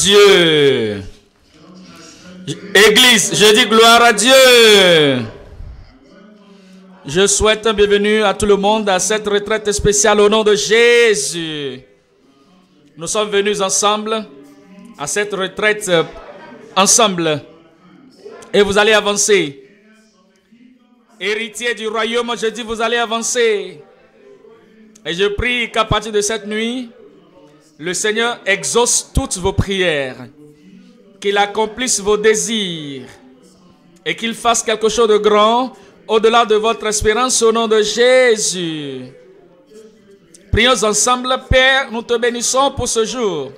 Dieu. Église, je dis gloire à Dieu. Je souhaite un bienvenue à tout le monde à cette retraite spéciale au nom de Jésus. Nous sommes venus ensemble à cette retraite ensemble et vous allez avancer. Héritier du royaume, je dis vous allez avancer. Et je prie qu'à partir de cette nuit, le Seigneur exauce toutes vos prières, qu'il accomplisse vos désirs et qu'il fasse quelque chose de grand au-delà de votre espérance au nom de Jésus. Prions ensemble, Père, nous te bénissons pour ce jour.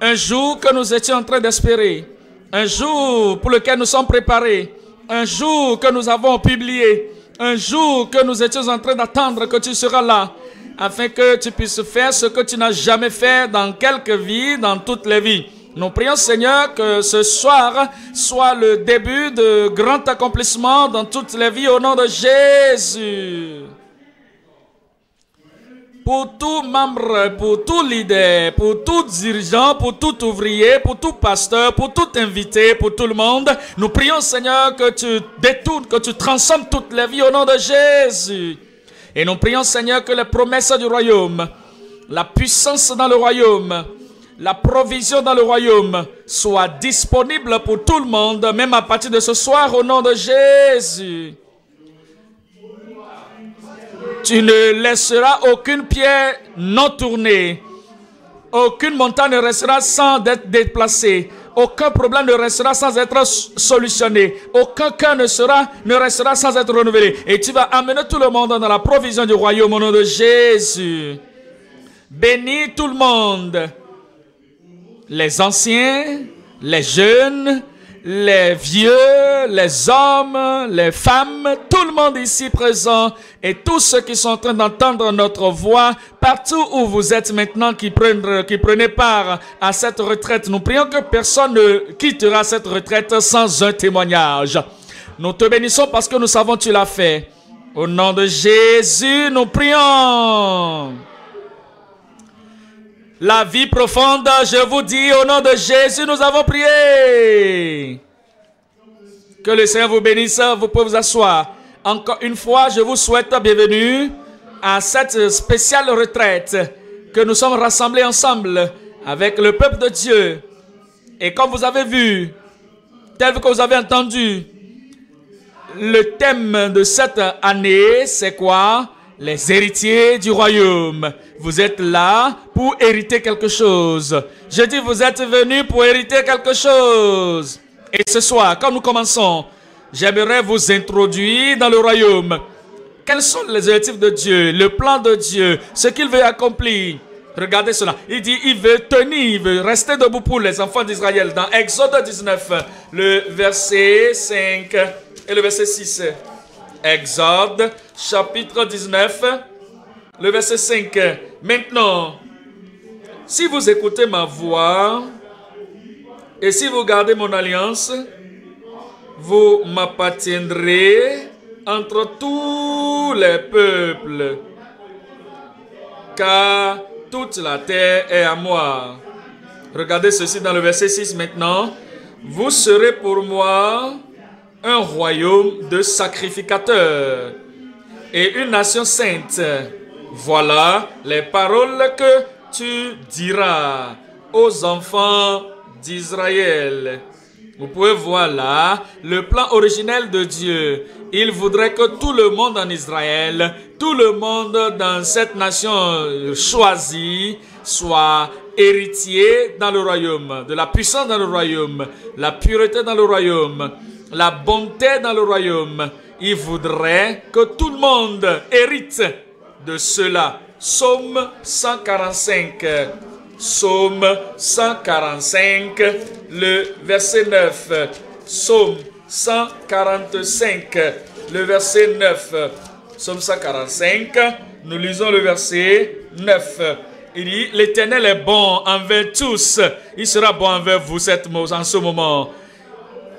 Un jour que nous étions en train d'espérer. Un jour pour lequel nous sommes préparés. Un jour que nous avons publié. Un jour que nous étions en train d'attendre que tu seras là. Afin que tu puisses faire ce que tu n'as jamais fait dans quelques vies, dans toutes les vies. Nous prions Seigneur que ce soir soit le début de grands accomplissements dans toutes les vies au nom de Jésus. Pour tout membre, pour tout leader, pour tout dirigeant, pour tout ouvrier, pour tout pasteur, pour tout invité, pour tout le monde, nous prions Seigneur que tu détournes, que tu transformes toutes les vies au nom de Jésus. Et nous prions Seigneur que les promesses du royaume, la puissance dans le royaume, la provision dans le royaume soit disponible pour tout le monde, même à partir de ce soir, au nom de Jésus. Tu ne laisseras aucune pierre non tournée. Aucune montagne ne restera sans être déplacée. Aucun problème ne restera sans être solutionné. Aucun cœur ne, sera, ne restera sans être renouvelé. Et tu vas amener tout le monde dans la provision du royaume au nom de Jésus. Bénis tout le monde les anciens, les jeunes, les vieux, les hommes, les femmes, tout le monde ici présent et tous ceux qui sont en train d'entendre notre voix partout où vous êtes maintenant qui prennent, qui prenez part à cette retraite. Nous prions que personne ne quittera cette retraite sans un témoignage. Nous te bénissons parce que nous savons que tu l'as fait. Au nom de Jésus, nous prions. La vie profonde, je vous dis, au nom de Jésus, nous avons prié. Que le Seigneur vous bénisse, vous pouvez vous asseoir. Encore une fois, je vous souhaite bienvenue à cette spéciale retraite que nous sommes rassemblés ensemble avec le peuple de Dieu. Et comme vous avez vu, tel que vous avez entendu, le thème de cette année, c'est quoi? Les héritiers du royaume. Vous êtes là pour hériter quelque chose. Je dis, vous êtes venus pour hériter quelque chose. Et ce soir, quand nous commençons, j'aimerais vous introduire dans le royaume. Quels sont les objectifs de Dieu, le plan de Dieu, ce qu'il veut accomplir? Regardez cela. Il dit, il veut tenir, il veut rester debout pour les enfants d'Israël. Dans Exode 19, le verset 5 et le verset 6. Exode chapitre 19, le verset 5. Maintenant, si vous écoutez ma voix et si vous gardez mon alliance, vous m'appartiendrez entre tous les peuples, car toute la terre est à moi. Regardez ceci dans le verset 6 maintenant. Vous serez pour moi un royaume de sacrificateurs et une nation sainte. Voilà les paroles que tu diras aux enfants d'Israël. Vous pouvez voir là le plan originel de Dieu. Il voudrait que tout le monde en Israël, tout le monde dans cette nation choisie, soit héritier dans le royaume, de la puissance dans le royaume, la pureté dans le royaume la bonté dans le royaume. Il voudrait que tout le monde hérite de cela. Psaume 145. Psaume 145, le verset 9. Psaume 145, le verset 9. Psaume 145, nous lisons le verset 9. Il dit, l'Éternel est bon envers tous. Il sera bon envers vous cette, en ce moment.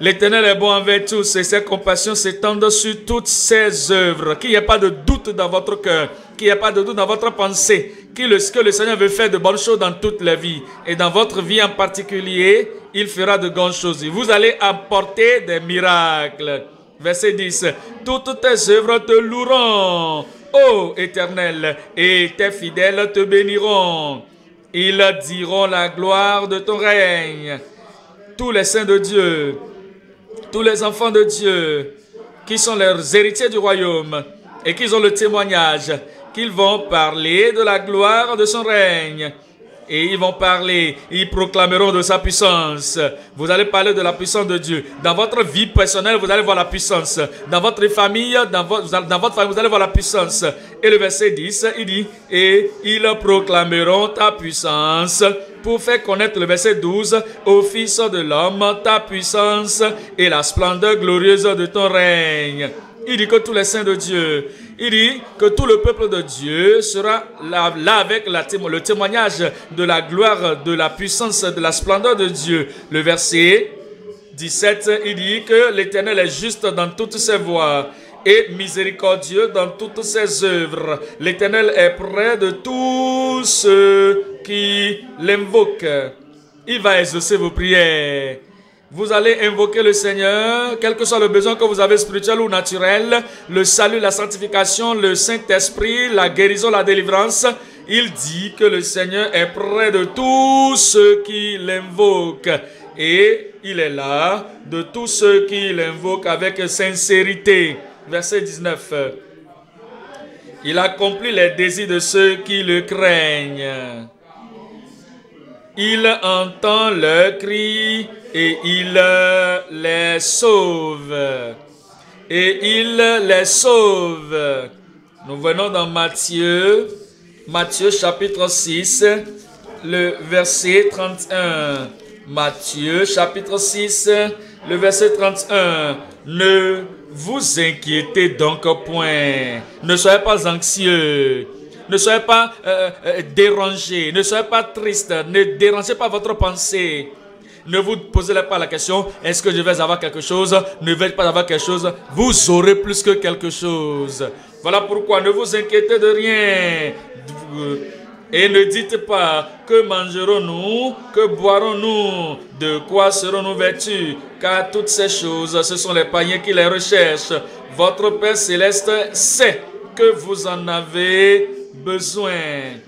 L'Éternel est bon envers tous et ses compassions s'étendent sur toutes ses œuvres. Qu'il n'y ait pas de doute dans votre cœur, qu'il n'y ait pas de doute dans votre pensée, que le, que le Seigneur veut faire de bonnes choses dans toute la vie. Et dans votre vie en particulier, il fera de grandes choses. Vous allez apporter des miracles. Verset 10. Toutes tes œuvres te loueront, ô Éternel, et tes fidèles te béniront. Ils diront la gloire de ton règne. Tous les saints de Dieu tous les enfants de Dieu qui sont leurs héritiers du royaume et qui ont le témoignage qu'ils vont parler de la gloire de son règne. Et ils vont parler, ils proclameront de sa puissance. Vous allez parler de la puissance de Dieu. Dans votre vie personnelle, vous allez voir la puissance. Dans votre famille, dans votre, famille, vous allez voir la puissance. Et le verset 10, il dit, et ils proclameront ta puissance pour faire connaître le verset 12 au Fils de l'homme, ta puissance et la splendeur glorieuse de ton règne. Il dit que tous les saints de Dieu, il dit que tout le peuple de Dieu sera là, avec le témoignage de la gloire, de la puissance, de la splendeur de Dieu. Le verset 17, il dit que l'Éternel est juste dans toutes ses voies et miséricordieux dans toutes ses œuvres. L'Éternel est près de tous ceux qui l'invoquent. Il va exaucer vos prières. Vous allez invoquer le Seigneur, quel que soit le besoin que vous avez spirituel ou naturel, le salut, la sanctification, le Saint-Esprit, la guérison, la délivrance. Il dit que le Seigneur est près de tous ceux qui l'invoquent. Et il est là de tous ceux qui l'invoquent avec sincérité verset 19. Il accomplit les désirs de ceux qui le craignent. Il entend leurs cris et il les sauve. Et il les sauve. Nous venons dans Matthieu, Matthieu chapitre 6, le verset 31. Matthieu chapitre 6, le verset 31. Ne vous inquiétez donc point. Ne soyez pas anxieux. Ne soyez pas euh, euh, dérangés. Ne soyez pas tristes. Ne dérangez pas votre pensée. Ne vous posez pas la question, est-ce que je vais avoir quelque chose? Ne vais pas avoir quelque chose Vous aurez plus que quelque chose. Voilà pourquoi ne vous inquiétez de rien. Et ne dites pas que mangerons-nous, que boirons-nous, de quoi serons-nous vêtus, car toutes ces choses, ce sont les païens qui les recherchent. Votre Père céleste sait que vous en avez besoin.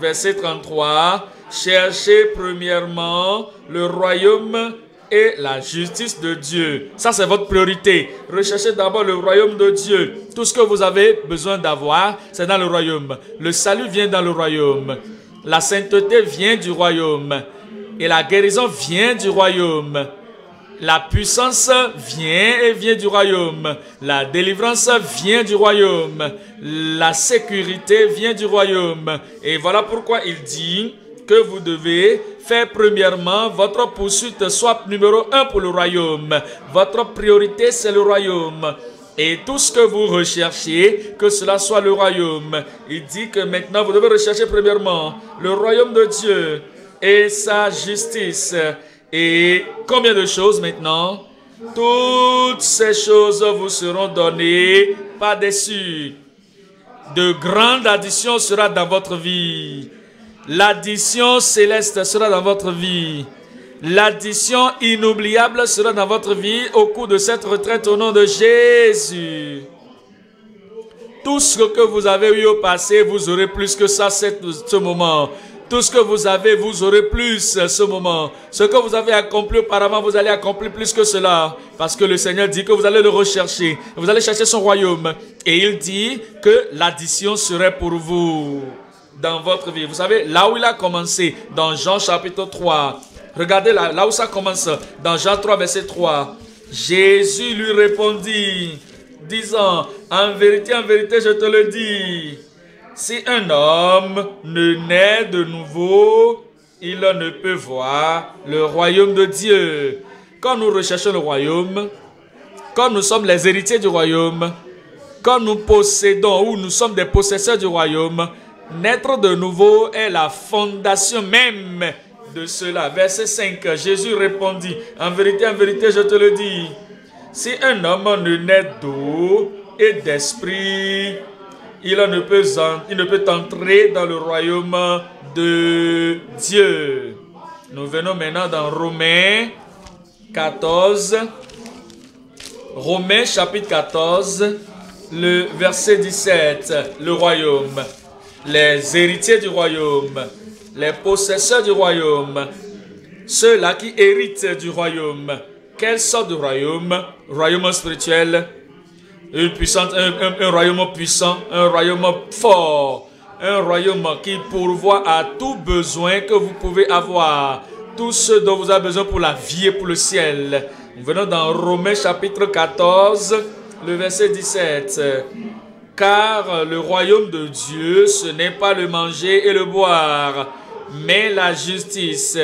Verset 33. Cherchez premièrement le royaume et la justice de Dieu. Ça, c'est votre priorité. Recherchez d'abord le royaume de Dieu. Tout ce que vous avez besoin d'avoir, c'est dans le royaume. Le salut vient dans le royaume. La sainteté vient du royaume. Et la guérison vient du royaume. La puissance vient et vient du royaume. La délivrance vient du royaume. La sécurité vient du royaume. Et voilà pourquoi il dit que vous devez faire premièrement votre poursuite soit numéro un pour le royaume. Votre priorité, c'est le royaume. Et tout ce que vous recherchez, que cela soit le royaume. Il dit que maintenant, vous devez rechercher premièrement le royaume de Dieu et sa justice. Et combien de choses maintenant? Toutes ces choses vous seront données, pas déçues. De grandes additions sera dans votre vie. L'addition céleste sera dans votre vie. L'addition inoubliable sera dans votre vie au cours de cette retraite au nom de Jésus. Tout ce que vous avez eu au passé, vous aurez plus que ça ce moment. Tout ce que vous avez, vous aurez plus ce moment. Ce que vous avez accompli auparavant, vous allez accomplir plus que cela. Parce que le Seigneur dit que vous allez le rechercher. Vous allez chercher son royaume. Et il dit que l'addition serait pour vous dans votre vie. Vous savez, là où il a commencé, dans Jean chapitre 3, regardez là, là où ça commence, dans Jean 3, verset 3, Jésus lui répondit, disant, en vérité, en vérité, je te le dis, si un homme ne naît de nouveau, il ne peut voir le royaume de Dieu. Quand nous recherchons le royaume, quand nous sommes les héritiers du royaume, quand nous possédons ou nous sommes des possesseurs du royaume, Naître de nouveau est la fondation même de cela. Verset 5, Jésus répondit, en vérité, en vérité, je te le dis, si un homme ne naît d'eau et d'esprit, il ne, peut, entrer dans le royaume de Dieu. Nous venons maintenant dans Romains 14. Romains chapitre 14, le verset 17. Le royaume. Les héritiers du royaume. Les possesseurs du royaume. Ceux-là qui héritent du royaume. Quelle sorte de royaume? Royaume spirituel? Puissante, un, royaume puissant, un royaume fort, un royaume qui pourvoit à tout besoin que vous pouvez avoir, tout ce dont vous avez besoin pour la vie et pour le ciel. Nous venons dans Romains chapitre 14, le verset 17. Car le royaume de Dieu, ce n'est pas le manger et le boire, mais la justice,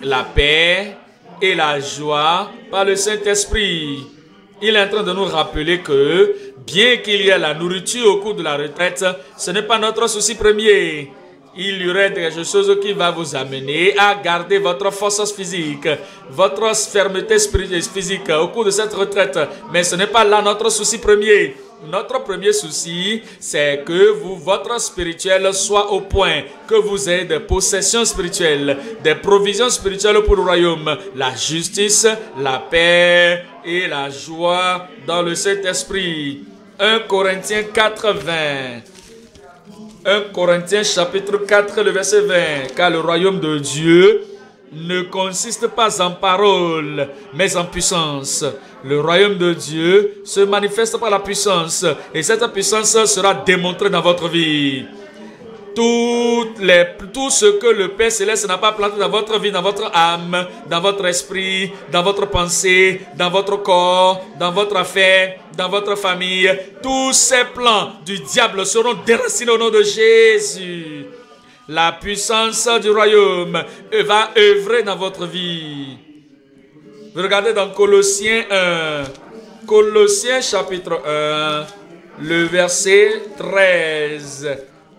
la paix et la joie par le Saint-Esprit. Il est en train de nous rappeler que, bien qu'il y ait la nourriture au cours de la retraite, ce n'est pas notre souci premier. Il y aurait quelque chose qui va vous amener à garder votre force physique, votre fermeté physique au cours de cette retraite. Mais ce n'est pas là notre souci premier. Notre premier souci, c'est que vous, votre spirituel soit au point, que vous ayez des possessions spirituelles, des provisions spirituelles pour le royaume, la justice, la paix et la joie dans le Saint-Esprit. 1 Corinthiens 4, 20. 1 Corinthiens chapitre 4, le verset 20. Car le royaume de Dieu ne consiste pas en parole, mais en puissance. Le royaume de Dieu se manifeste par la puissance et cette puissance sera démontrée dans votre vie. Les, tout ce que le Père Céleste n'a pas planté dans votre vie, dans votre âme, dans votre esprit, dans votre pensée, dans votre corps, dans votre affaire, dans votre famille, tous ces plans du diable seront déracinés au nom de Jésus. La puissance du royaume va œuvrer dans votre vie. Regardez dans Colossiens 1. Colossiens chapitre 1, le verset 13.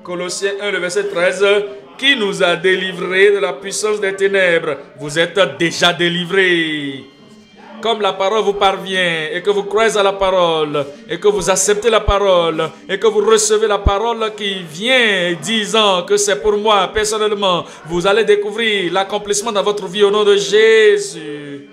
Colossiens 1, le verset 13. Qui nous a délivrés de la puissance des ténèbres? Vous êtes déjà délivrés comme la parole vous parvient et que vous croyez à la parole et que vous acceptez la parole et que vous recevez la parole qui vient disant que c'est pour moi personnellement, vous allez découvrir l'accomplissement dans votre vie au nom de Jésus.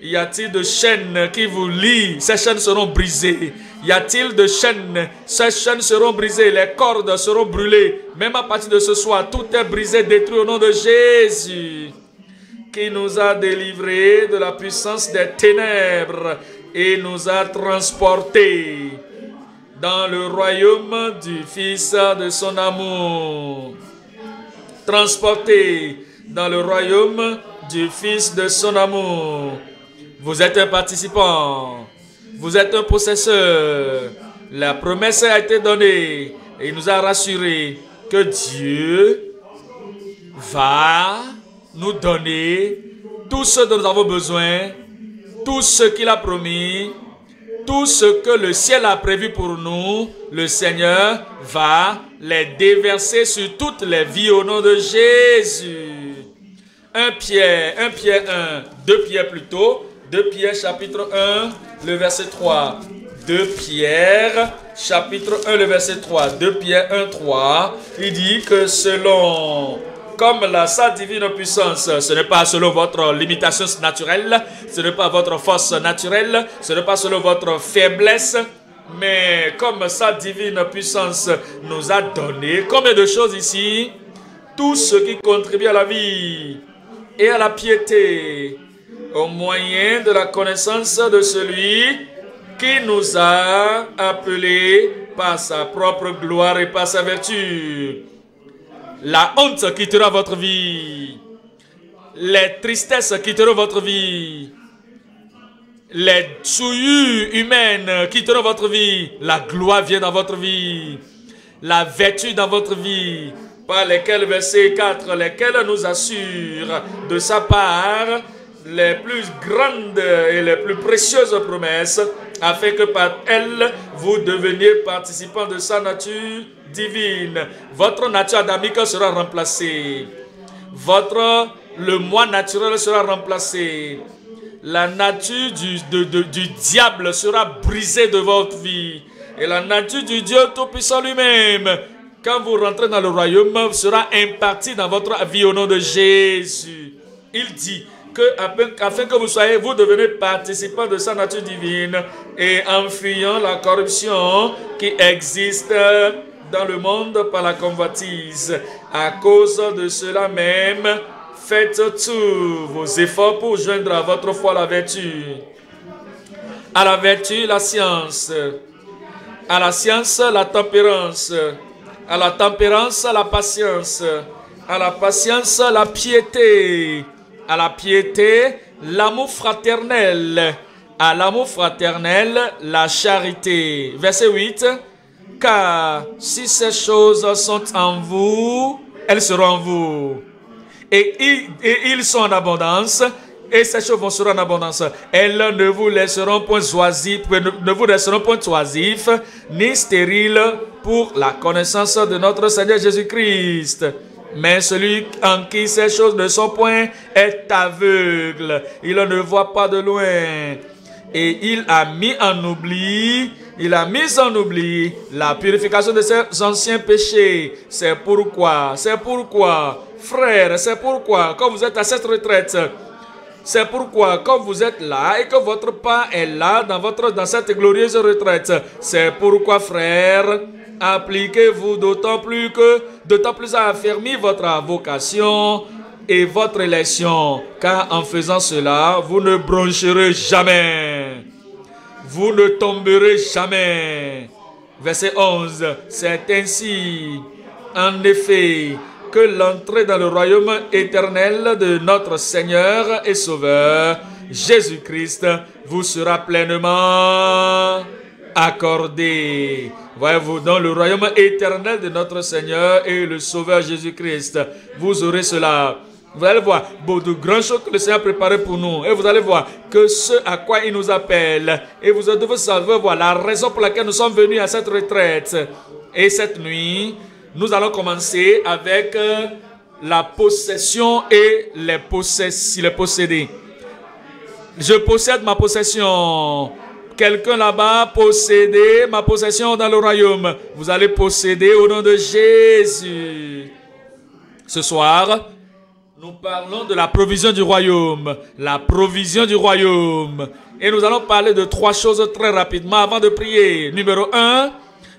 Y a-t-il de chaînes qui vous lient? Ces chaînes seront brisées. Y a-t-il de chaînes? Ces chaînes seront brisées. Les cordes seront brûlées. Même à partir de ce soir, tout est brisé, détruit au nom de Jésus qui nous a délivrés de la puissance des ténèbres et nous a transportés dans le royaume du Fils de son amour. Transportés dans le royaume du Fils de son amour. Vous êtes un participant. Vous êtes un possesseur. La promesse a été donnée et il nous a rassuré que Dieu va nous donner tout ce dont nous avons besoin, tout ce qu'il a promis, tout ce que le ciel a prévu pour nous, le Seigneur va les déverser sur toutes les vies au nom de Jésus. Un Pierre, un Pierre 1, deux Pierre plutôt, deux Pierre chapitre 1, le verset 3. 2 Pierre, chapitre 1, le verset 3. 2 Pierre 1, 3. Il dit que selon comme sa divine puissance, ce n'est pas selon votre limitation naturelle, ce n'est pas votre force naturelle, ce n'est pas selon votre faiblesse, mais comme sa divine puissance nous a donné. Combien de choses ici? Tout ce qui contribue à la vie et à la piété, au moyen de la connaissance de celui qui nous a appelés par sa propre gloire et par sa vertu la honte quittera votre vie. Les tristesses quitteront votre vie. Les souillures humaines quitteront votre vie. La gloire vient dans votre vie. La vertu dans votre vie. Par lesquelles, verset 4, lesquelles nous assurent de sa part les plus grandes et les plus précieuses promesses, afin que par elles, vous deveniez participants de sa nature divine. Votre nature adamique sera remplacée. Votre Le moi naturel sera remplacé. La nature du, du diable sera brisée de votre vie. Et la nature du Dieu Tout-Puissant lui-même, quand vous rentrez dans le royaume, sera impartie dans votre vie au nom de Jésus. Il dit, afin que vous soyez, vous devenez participants de sa nature divine et en fuyant la corruption qui existe dans le monde par la convoitise. À cause de cela même, faites tous vos efforts pour joindre à votre foi la vertu. À la vertu, la science. À la science, la tempérance. À la tempérance, la patience. À la patience, la piété à la piété, l'amour fraternel, à l'amour fraternel, la charité. Verset 8. Car si ces choses sont en vous, elles seront en vous. Et ils, sont en abondance, et ces choses vont seront en abondance. Elles ne vous laisseront point oisifs, ne vous laisseront point oisifs, ni stériles pour la connaissance de notre Seigneur Jésus-Christ. Mais celui en qui ces choses ne sont point est aveugle. Il ne voit pas de loin. Et il a mis en oubli, il a mis en oubli la purification de ses anciens péchés. C'est pourquoi, c'est pourquoi, frère, c'est pourquoi, quand vous êtes à cette retraite, c'est pourquoi, quand vous êtes là et que votre pas est là dans, votre, dans cette glorieuse retraite, c'est pourquoi, frère, appliquez-vous d'autant plus que, d'autant plus à affermir votre vocation et votre élection, car en faisant cela, vous ne broncherez jamais. Vous ne tomberez jamais. Verset 11. C'est ainsi, en effet, que l'entrée dans le royaume éternel de notre Seigneur et Sauveur, Jésus-Christ, vous sera pleinement accordée. Voyez-vous, dans le royaume éternel de notre Seigneur et le Sauveur Jésus-Christ, vous aurez cela. Vous allez voir beaucoup de grandes choses que le Seigneur a préparées pour nous. Et vous allez voir que ce à quoi il nous appelle. Et vous devez savoir voir la raison pour laquelle nous sommes venus à cette retraite. Et cette nuit, nous allons commencer avec euh, la possession et les, les possédés. Je possède ma possession. Quelqu'un là-bas posséder ma possession dans le royaume. Vous allez posséder au nom de Jésus. Ce soir, nous parlons de la provision du royaume. La provision du royaume. Et nous allons parler de trois choses très rapidement avant de prier. Numéro un,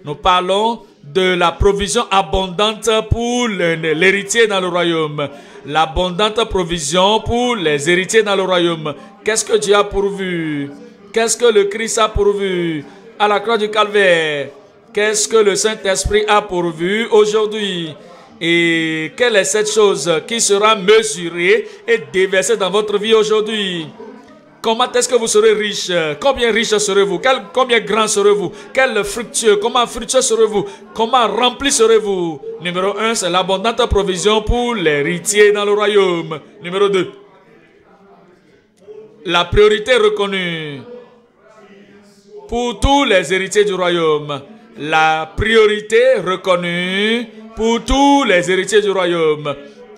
nous parlons de la provision abondante pour l'héritier dans le royaume. L'abondante provision pour les héritiers dans le royaume. Qu'est-ce que Dieu a pourvu? Qu'est-ce que le Christ a pourvu à la croix du calvaire? Qu'est-ce que le Saint-Esprit a pourvu aujourd'hui? Et quelle est cette chose qui sera mesurée et déversée dans votre vie aujourd'hui? Comment est-ce que vous serez riche? Combien riche serez-vous? Combien grand serez-vous? Quel fructueux Comment fructueux serez-vous? Comment rempli serez-vous? Numéro 1, c'est l'abondante provision pour l'héritier dans le royaume. Numéro 2, la priorité reconnue pour tous les héritiers du royaume. La priorité reconnue pour tous les héritiers du royaume.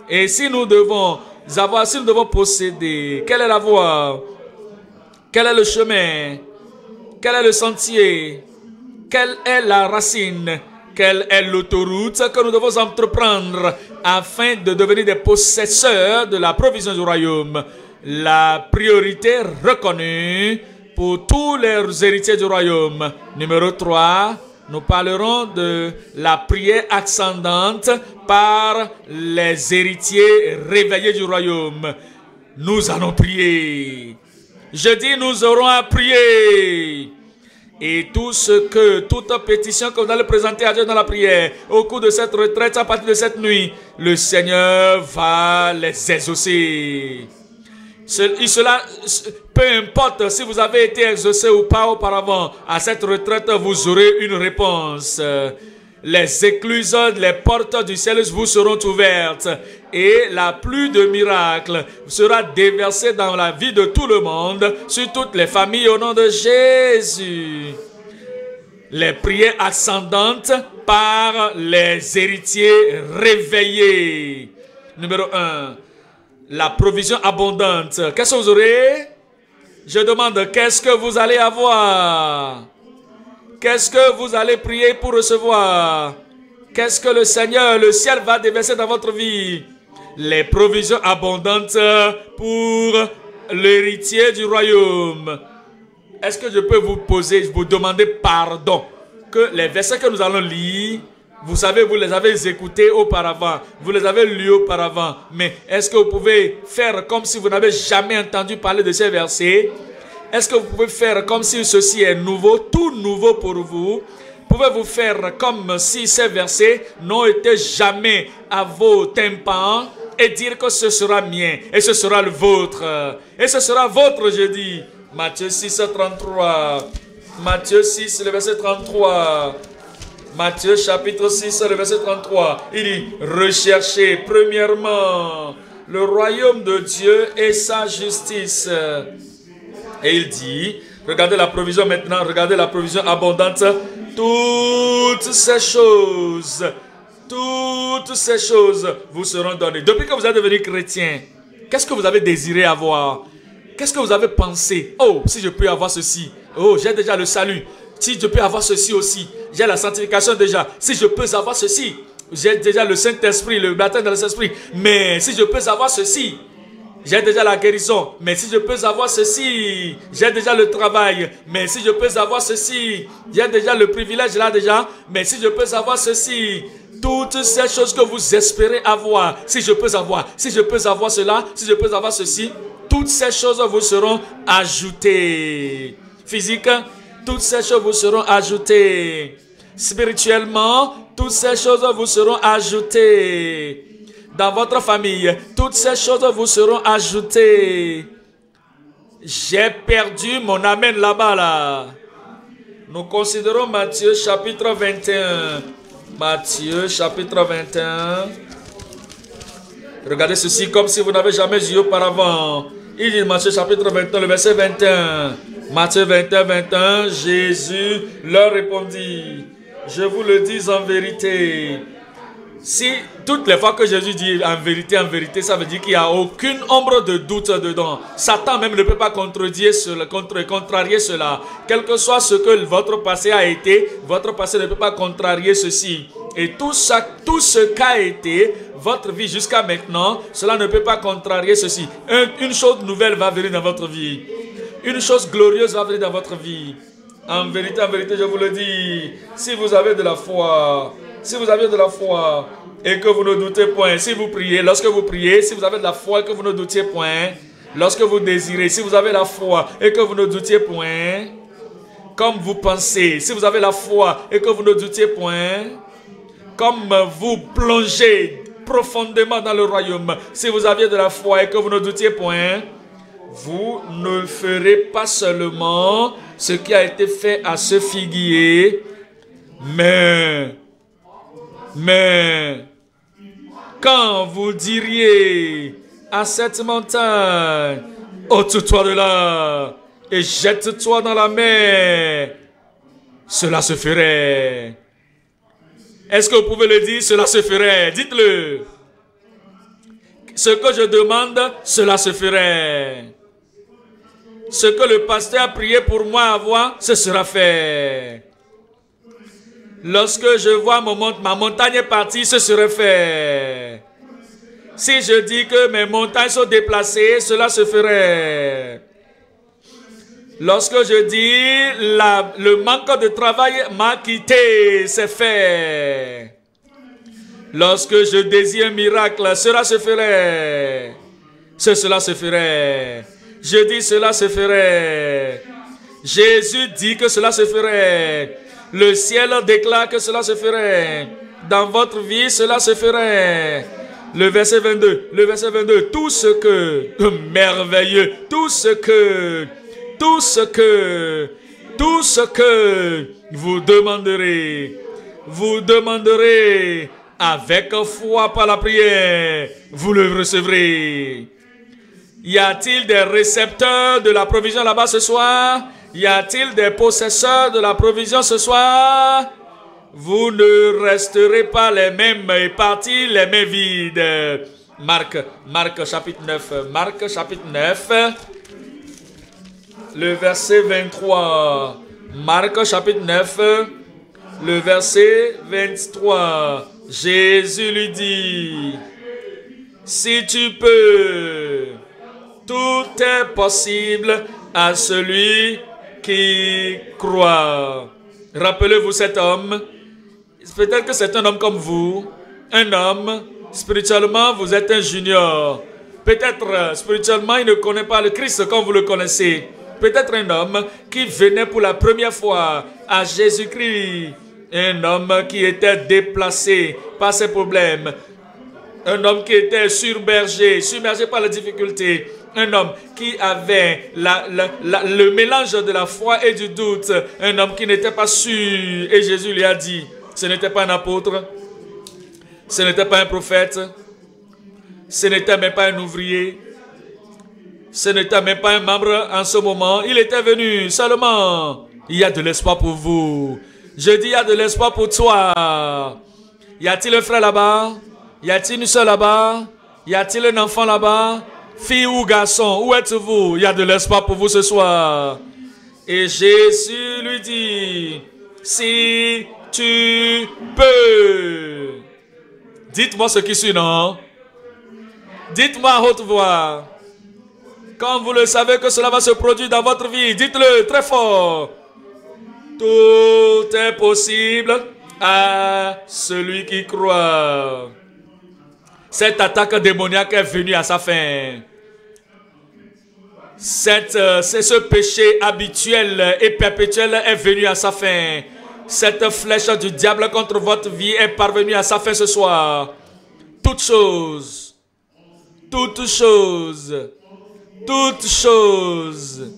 Et si nous devons avoir, si nous devons posséder, quelle est la voie? Quel est le chemin? Quel est le sentier? Quelle est la racine? Quelle est l'autoroute que nous devons entreprendre afin de devenir des possesseurs de la provision du royaume? La priorité reconnue pour tous les héritiers du royaume. Numéro 3, nous parlerons de la prière ascendante par les héritiers réveillés du royaume. Nous allons prier. Je dis, nous aurons à prier. Et tout ce que, toute pétition que vous allez présenter à Dieu dans la prière, au cours de cette retraite, à partir de cette nuit, le Seigneur va les exaucer. Cela, peu importe si vous avez été exaucé ou pas auparavant, à cette retraite, vous aurez une réponse. Les écluses, les portes du ciel vous seront ouvertes et la pluie de miracles sera déversée dans la vie de tout le monde, sur toutes les familles au nom de Jésus. Les prières ascendantes par les héritiers réveillés. Numéro 1 la provision abondante. Qu'est-ce que vous aurez Je demande, qu'est-ce que vous allez avoir? Qu'est-ce que vous allez prier pour recevoir? Qu'est-ce que le Seigneur, le ciel va déverser dans votre vie? Les provisions abondantes pour l'héritier du royaume. Est-ce que je peux vous poser, vous demander pardon? Que les versets que nous allons lire, vous savez, vous les avez écoutés auparavant, vous les avez lus auparavant, mais est-ce que vous pouvez faire comme si vous n'avez jamais entendu parler de ces versets? Est-ce que vous pouvez faire comme si ceci est nouveau, tout nouveau pour vous? Pouvez-vous faire comme si ces versets n'ont été jamais à vos tympans et dire que ce sera mien et ce sera le vôtre? Et ce sera votre, je dis. Matthieu 6, 33. Matthieu 6, le verset 33. Matthieu chapitre 6, le verset 33. Il dit, recherchez premièrement le royaume de Dieu et sa justice. Et il dit, regardez la provision maintenant, regardez la provision abondante. Toutes ces choses, toutes ces choses vous seront données. Depuis que vous êtes devenu chrétien, qu'est-ce que vous avez désiré avoir? Qu'est-ce que vous avez pensé? Oh, si je peux avoir ceci. Oh, j'ai déjà le salut. Si je peux avoir ceci aussi. J'ai la sanctification déjà. Si je peux avoir ceci. J'ai déjà le Saint-Esprit, le baptême dans le Saint-Esprit. Mais si je peux avoir ceci. J'ai déjà la guérison. Mais si je peux avoir ceci. J'ai déjà le travail. Mais si je peux avoir ceci. J'ai déjà le privilège là déjà. Mais si je peux avoir ceci toutes ces choses que vous espérez avoir, si je peux avoir, si je peux avoir cela, si je peux avoir ceci, toutes ces choses vous seront ajoutées. Physique, toutes ces choses vous seront ajoutées. Spirituellement, toutes ces choses vous seront ajoutées. Dans votre famille, toutes ces choses vous seront ajoutées. J'ai perdu mon amène là-bas là. Nous considérons Matthieu chapitre 21. Matthieu chapitre 21. Regardez ceci comme si vous n'avez jamais vu auparavant. Il dit Matthieu chapitre 21, le verset 21. Matthieu 21, 21, Jésus leur répondit, je vous le dis en vérité. Si toutes les fois que Jésus dit en vérité, en vérité, ça veut dire qu'il n'y a aucune ombre de doute dedans. Satan même ne peut pas contredire cela, contre, contrarier cela. Quel que soit ce que votre passé a été, votre passé ne peut pas contrarier ceci. Et tout, tout ce qu'a été votre vie jusqu'à maintenant, cela ne peut pas contrarier ceci. une chose nouvelle va venir dans votre vie. Une chose glorieuse va venir dans votre vie. En vérité, en vérité, je vous le dis, si vous avez de la foi, si vous avez de la foi et que vous ne doutez point, si vous priez, lorsque vous priez, si vous avez de la foi et que vous ne doutiez point, lorsque vous désirez, si vous avez la foi et que vous ne doutiez point, comme vous pensez, si vous avez la foi et que vous ne doutiez point, comme vous plongez profondément dans le royaume, si vous aviez de la foi et que vous ne doutiez point, vous ne ferez pas seulement ce qui a été fait à ce figuier, mais, mais, quand vous diriez à cette montagne, ôte-toi de là et jette-toi dans la mer, cela se ferait. Est-ce que vous pouvez le dire? Cela se ferait? Dites-le. Ce que je demande, cela se ferait. Ce que le pasteur a prié pour moi avoir, ce sera fait. Lorsque je vois ma montagne est partie, ce sera fait. Si je dis que mes montagnes sont déplacées, cela se ferait. Lorsque je dis le manque de travail m'a quitté, c'est fait. Lorsque je désire un miracle, cela se ferait. Ce, cela se ferait. Je dis cela se ferait. Jésus dit que cela se ferait. Le ciel déclare que cela se ferait. Dans votre vie, cela se ferait. Le verset 22, le verset 22, tout ce que, merveilleux, tout ce que, tout ce que, tout ce que vous demanderez, vous demanderez avec foi par la prière, vous le recevrez. Y a-t-il des récepteurs de la provision là-bas ce soir? Y a-t-il des possesseurs de la provision ce soir? Vous ne resterez pas les mêmes et partis les mêmes vides. Marc, Marc chapitre 9, Marc chapitre 9, le verset 23. Marc chapitre 9, le verset 23. Jésus lui dit, si tu peux, tout est possible à celui qui croit. Rappelez-vous cet homme. Peut-être que c'est un homme comme vous, un homme, spirituellement, vous êtes un junior. Peut-être spirituellement, il ne connaît pas le Christ comme vous le connaissez. Peut-être un homme qui venait pour la première fois à Jésus-Christ. Un homme qui était déplacé par ses problèmes. Un homme qui était surbergé, submergé par les difficultés un homme qui avait le mélange de la foi et du doute, un homme qui n'était pas sûr. Et Jésus lui a dit, ce n'était pas un apôtre, ce n'était pas un prophète, ce n'était même pas un ouvrier, ce n'était même pas un membre en ce moment. Il était venu seulement. Il y a de l'espoir pour vous. Je dis, il y a de l'espoir pour toi. Y a-t-il un frère là-bas? Y a-t-il une soeur là-bas? Y a-t-il un enfant là-bas? Fille ou garçon, où êtes-vous? Il y a de l'espoir pour vous ce soir. Et Jésus lui dit, si tu peux. Dites-moi ce qui suit, non? Dites-moi à haute voix. Quand vous le savez que cela va se produire dans votre vie, dites-le très fort. Tout est possible à celui qui croit. Cette attaque démoniaque est venue à sa fin. Euh, c'est ce péché habituel et perpétuel est venu à sa fin. Cette flèche du diable contre votre vie est parvenue à sa fin ce soir. Toutes choses, toutes choses, toutes choses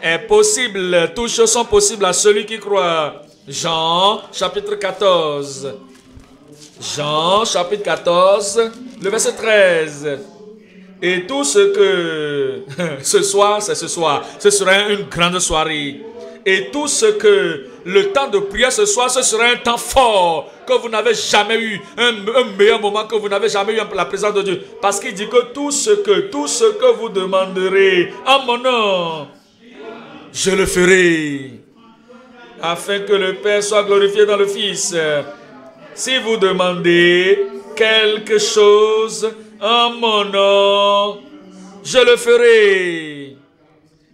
est possible. Toutes choses sont possibles à celui qui croit. Jean chapitre 14. Jean chapitre 14, le verset 13. Et tout ce que ce soir, c'est ce soir, ce sera une grande soirée. Et tout ce que le temps de prière ce soir, ce sera un temps fort que vous n'avez jamais eu, un, meilleur moment que vous n'avez jamais eu la présence de Dieu. Parce qu'il dit que tout ce que, tout ce que vous demanderez en mon nom, je le ferai. Afin que le Père soit glorifié dans le Fils. Si vous demandez quelque chose en mon nom, je le ferai.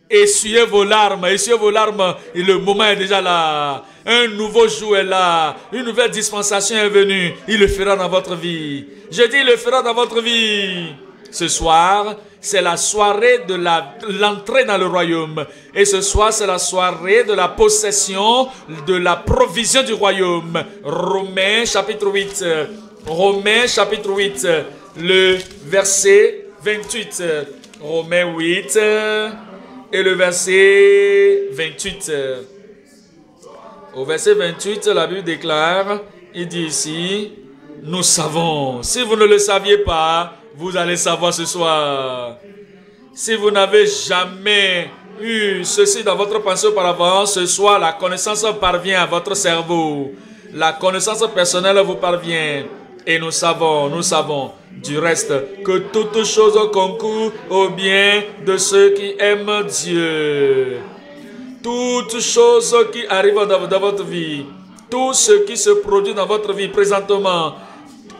Essuyez vos larmes, essuyez vos larmes, et le moment est déjà là. Un nouveau jour est là, une nouvelle dispensation est venue. Il le fera dans votre vie. Je dis, il le fera dans votre vie. Ce soir, c'est la soirée de l'entrée dans le royaume. Et ce soir, c'est la soirée de la possession, de la provision du royaume. Romains chapitre 8. Romains chapitre 8, le verset 28. Romains 8 et le verset 28. Au verset 28, la Bible déclare, il dit ici, nous savons. Si vous ne le saviez pas, vous allez savoir ce soir. Si vous n'avez jamais eu ceci dans votre pensée auparavant, ce soir, la connaissance parvient à votre cerveau. La connaissance personnelle vous parvient. Et nous savons, nous savons du reste que toutes choses concourent au bien de ceux qui aiment Dieu. Toutes choses qui arrivent dans, votre vie, tout ce qui se produit dans votre vie présentement,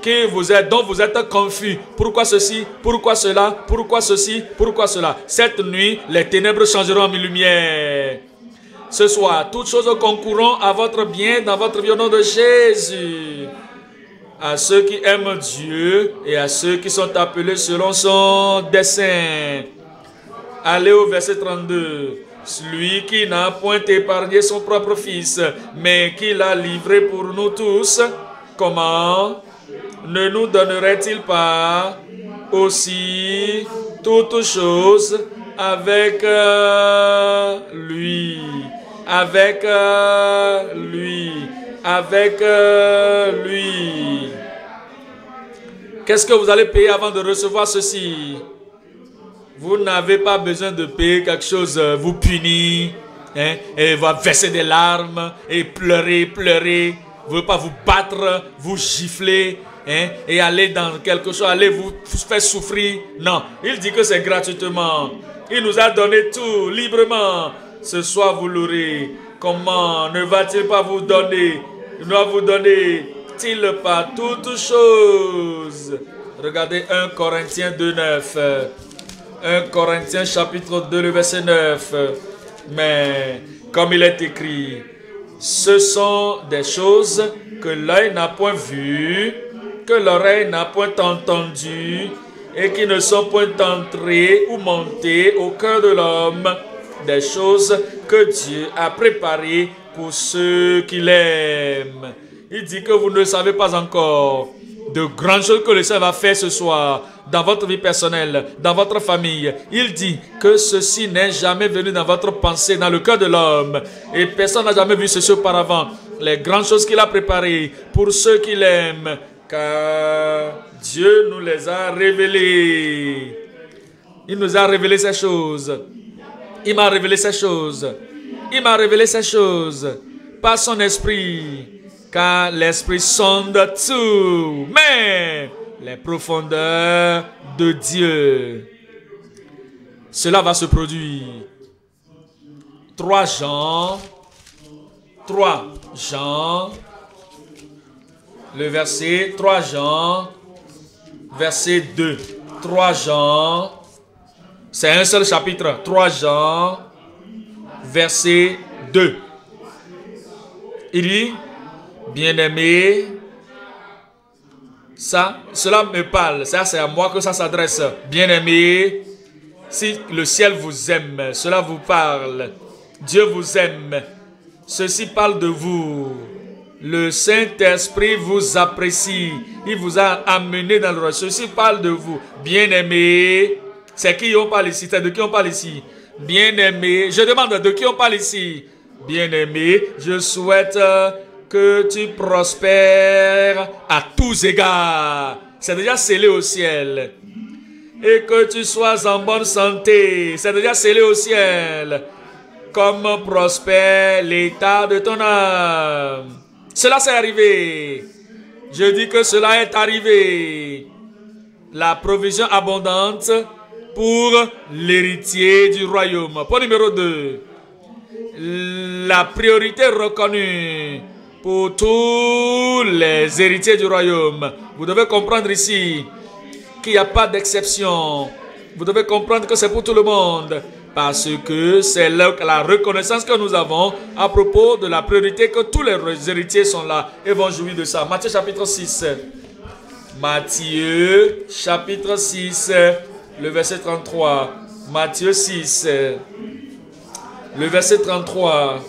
que vous êtes, dont vous êtes confus. Pourquoi ceci? Pourquoi cela? Pourquoi ceci? Pourquoi cela? Cette nuit, les ténèbres changeront en lumière. Ce soir, toutes choses concourront à votre bien dans votre vie au nom de Jésus. À ceux qui aiment Dieu et à ceux qui sont appelés selon son dessein. Allez au verset 32. Celui qui n'a point épargné son propre fils, mais qui l'a livré pour nous tous. Comment ne nous donnerait-il pas aussi toutes choses avec euh, lui, avec euh, lui, avec euh, lui. Qu'est-ce que vous allez payer avant de recevoir ceci? Vous n'avez pas besoin de payer quelque chose, vous punir, hein, et va verser des larmes, et pleurer, pleurer. Vous ne pas vous battre, vous gifler, hein, et aller dans quelque chose, aller vous faire souffrir? Non, il dit que c'est gratuitement. Il nous a donné tout librement. Ce soir, vous l'aurez. Comment ne va-t-il pas vous donner va vous donner-il pas toutes choses? Regardez 1 Corinthiens 2, 9. 1 Corinthiens chapitre 2, le verset 9. Mais comme il est écrit, ce sont des choses que l'œil n'a point vues, que l'oreille n'a point entendues, et qui ne sont point entrées ou montées au cœur de l'homme, des choses que Dieu a préparées pour ceux qui l'aiment. Il dit que vous ne savez pas encore de grandes choses que le Seigneur va faire ce soir dans votre vie personnelle, dans votre famille. Il dit que ceci n'est jamais venu dans votre pensée, dans le cœur de l'homme. Et personne n'a jamais vu ceci auparavant. Les grandes choses qu'il a préparées pour ceux qui l'aiment. Car Dieu nous les a révélées. Il nous a révélé ces choses. Il m'a révélé ces choses. Il m'a révélé ces choses par son esprit car l'Esprit sonde tout, mais les profondeurs de Dieu. Cela va se produire. 3 Jean, 3 Jean, le verset 3 Jean, verset 2. 3 Jean, c'est un seul chapitre. 3 Jean, verset 2. Il dit, Bien-aimé, ça, cela me parle. Ça, c'est à moi que ça s'adresse. Bien-aimé, si le ciel vous aime, cela vous parle. Dieu vous aime. Ceci parle de vous. Le Saint-Esprit vous apprécie. Il vous a amené dans le roi. Ceci parle de vous. Bien-aimé. C'est qui on parle ici? C'est de qui on parle ici? Bien-aimé. Je demande de qui on parle ici? Bien-aimé, je souhaite que tu prospères à tous égards. C'est déjà scellé au ciel. Et que tu sois en bonne santé. C'est déjà scellé au ciel. Comme prospère l'état de ton âme. Cela s'est arrivé. Je dis que cela est arrivé. La provision abondante pour l'héritier du royaume. Point numéro 2. La priorité reconnue pour tous les héritiers du royaume. Vous devez comprendre ici qu'il n'y a pas d'exception. Vous devez comprendre que c'est pour tout le monde. Parce que c'est la reconnaissance que nous avons à propos de la priorité que tous les héritiers sont là et vont jouir de ça. Matthieu chapitre 6. Matthieu chapitre 6, le verset 33. Matthieu 6, le verset 33.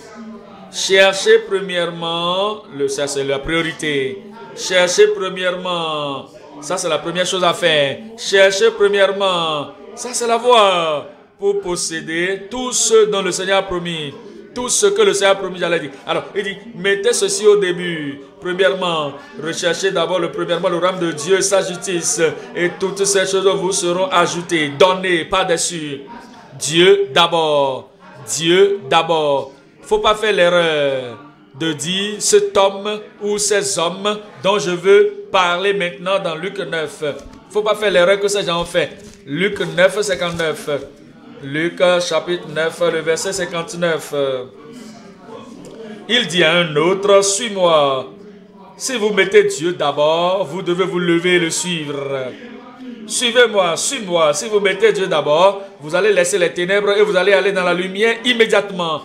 Cherchez premièrement, le, ça c'est la priorité. Cherchez premièrement, ça c'est la première chose à faire. Cherchez premièrement, ça c'est la voie pour posséder tout ce dont le Seigneur a promis. Tout ce que le Seigneur a promis, j'allais dire. Alors, il dit, mettez ceci au début. Premièrement, recherchez d'abord le premièrement le rame de Dieu, sa justice, et toutes ces choses vous seront ajoutées. Donnez, pas dessus. Dieu d'abord. Dieu d'abord faut pas faire l'erreur de dire cet homme ou ces hommes dont je veux parler maintenant dans Luc 9. faut pas faire l'erreur que ces gens ont fait. Luc 9, 59. Luc chapitre 9, le verset 59. Il dit à un autre, suis-moi. Si vous mettez Dieu d'abord, vous devez vous lever et le suivre. Suivez-moi, suis-moi. Si vous mettez Dieu d'abord, vous allez laisser les ténèbres et vous allez aller dans la lumière immédiatement.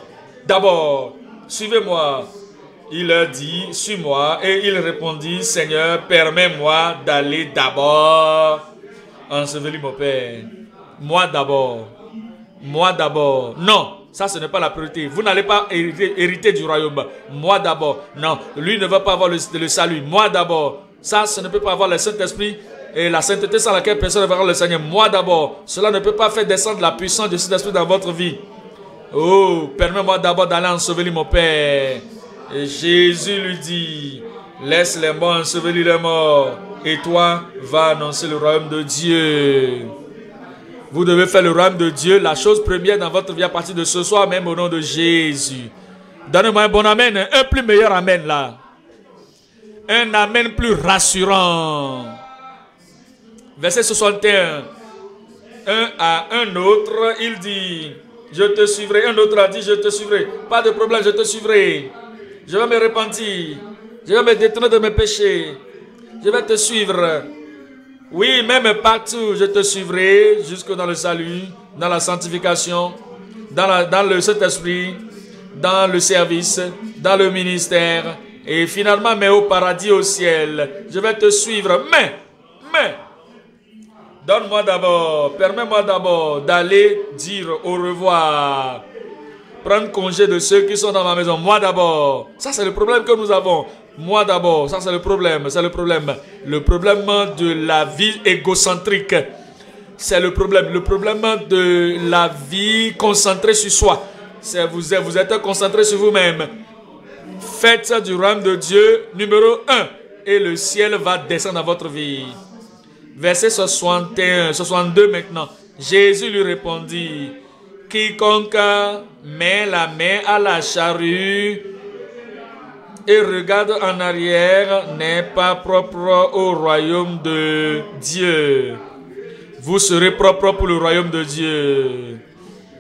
D'abord, suivez-moi. Il a dit, suis-moi. Et il répondit, Seigneur, permets-moi d'aller d'abord. Ensevelir mon Père. Moi d'abord. Moi d'abord. Non, ça ce n'est pas la priorité. Vous n'allez pas hériter, du royaume. Moi d'abord. Non, lui ne veut pas avoir le, le salut. Moi d'abord. Ça, ce ne peut pas avoir le Saint-Esprit et la sainteté sans laquelle personne ne verra le Seigneur. Moi d'abord. Cela ne peut pas faire descendre la puissance du Saint-Esprit dans votre vie. Oh, permets-moi d'abord d'aller ensevelir mon Père. Et Jésus lui dit, laisse les morts ensevelir les morts. Et toi, va annoncer le royaume de Dieu. Vous devez faire le royaume de Dieu, la chose première dans votre vie à partir de ce soir, même au nom de Jésus. Donnez-moi un bon amen, un plus meilleur amen là. un Amen plus rassurant. Verset 61. Un à un autre, il dit, je te suivrai. Un autre a dit, je te suivrai. Pas de problème, je te suivrai. Je vais me repentir. Je vais me détourner de mes péchés. Je vais te suivre. Oui, même partout, je te suivrai jusque dans le salut, dans la sanctification, dans, dans le Saint-Esprit, dans le service, dans le ministère, et finalement, mais au paradis, au ciel. Je vais te suivre. Mais, mais, donne-moi d'abord, permets-moi d'abord d'aller dire au revoir. Prendre congé de ceux qui sont dans ma maison. Moi d'abord. Ça, c'est le problème que nous avons. Moi d'abord. Ça, c'est le problème. C'est le problème. Le problème de la vie égocentrique. C'est le problème. Le problème de la vie concentrée sur soi. C'est vous, vous êtes concentré sur vous-même. Faites du royaume de Dieu, numéro 1. Et le ciel va descendre dans votre vie. Verset 61, 62 maintenant. Jésus lui répondit, quiconque met la main à la charrue et regarde en arrière n'est pas propre au royaume de Dieu. Vous serez propre pour le royaume de Dieu.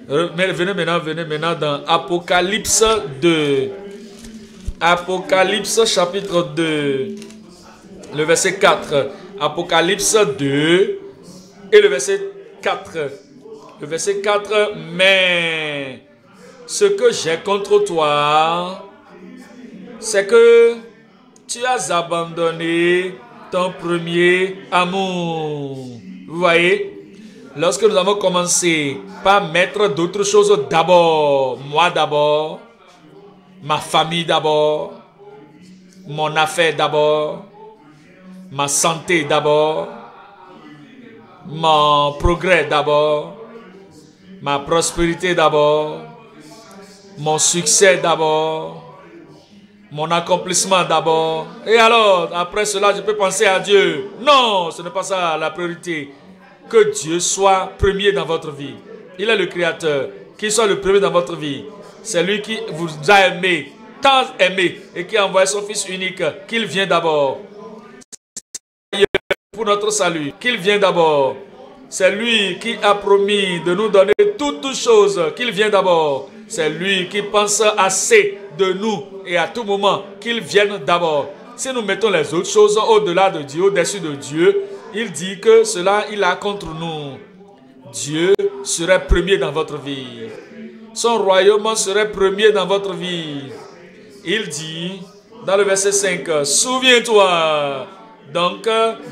Venez maintenant, venez maintenant dans Apocalypse 2. Apocalypse chapitre 2, le verset 4. Apocalypse 2 et le verset 4. Le verset 4, mais ce que j'ai contre toi, c'est que tu as abandonné ton premier amour. Vous voyez, lorsque nous avons commencé par mettre d'autres choses d'abord, moi d'abord, ma famille d'abord, mon affaire d'abord, ma santé d'abord, mon progrès d'abord, ma prospérité d'abord, mon succès d'abord, mon accomplissement d'abord. Et alors, après cela, je peux penser à Dieu. Non, ce n'est pas ça la priorité. Que Dieu soit premier dans votre vie. Il est le Créateur. Qu'il soit le premier dans votre vie. C'est lui qui vous a aimé, tant aimé, et qui a envoyé son Fils unique, qu'il vient d'abord. Pour notre salut, qu'il vient d'abord. C'est lui qui a promis de nous donner toutes choses, qu'il vient d'abord. C'est lui qui pense assez de nous et à tout moment qu'il vienne d'abord. Si nous mettons les autres choses au-delà de Dieu, au-dessus de Dieu, il dit que cela, il a contre nous. Dieu serait premier dans votre vie son royaume serait premier dans votre vie. Il dit dans le verset 5, Souviens-toi donc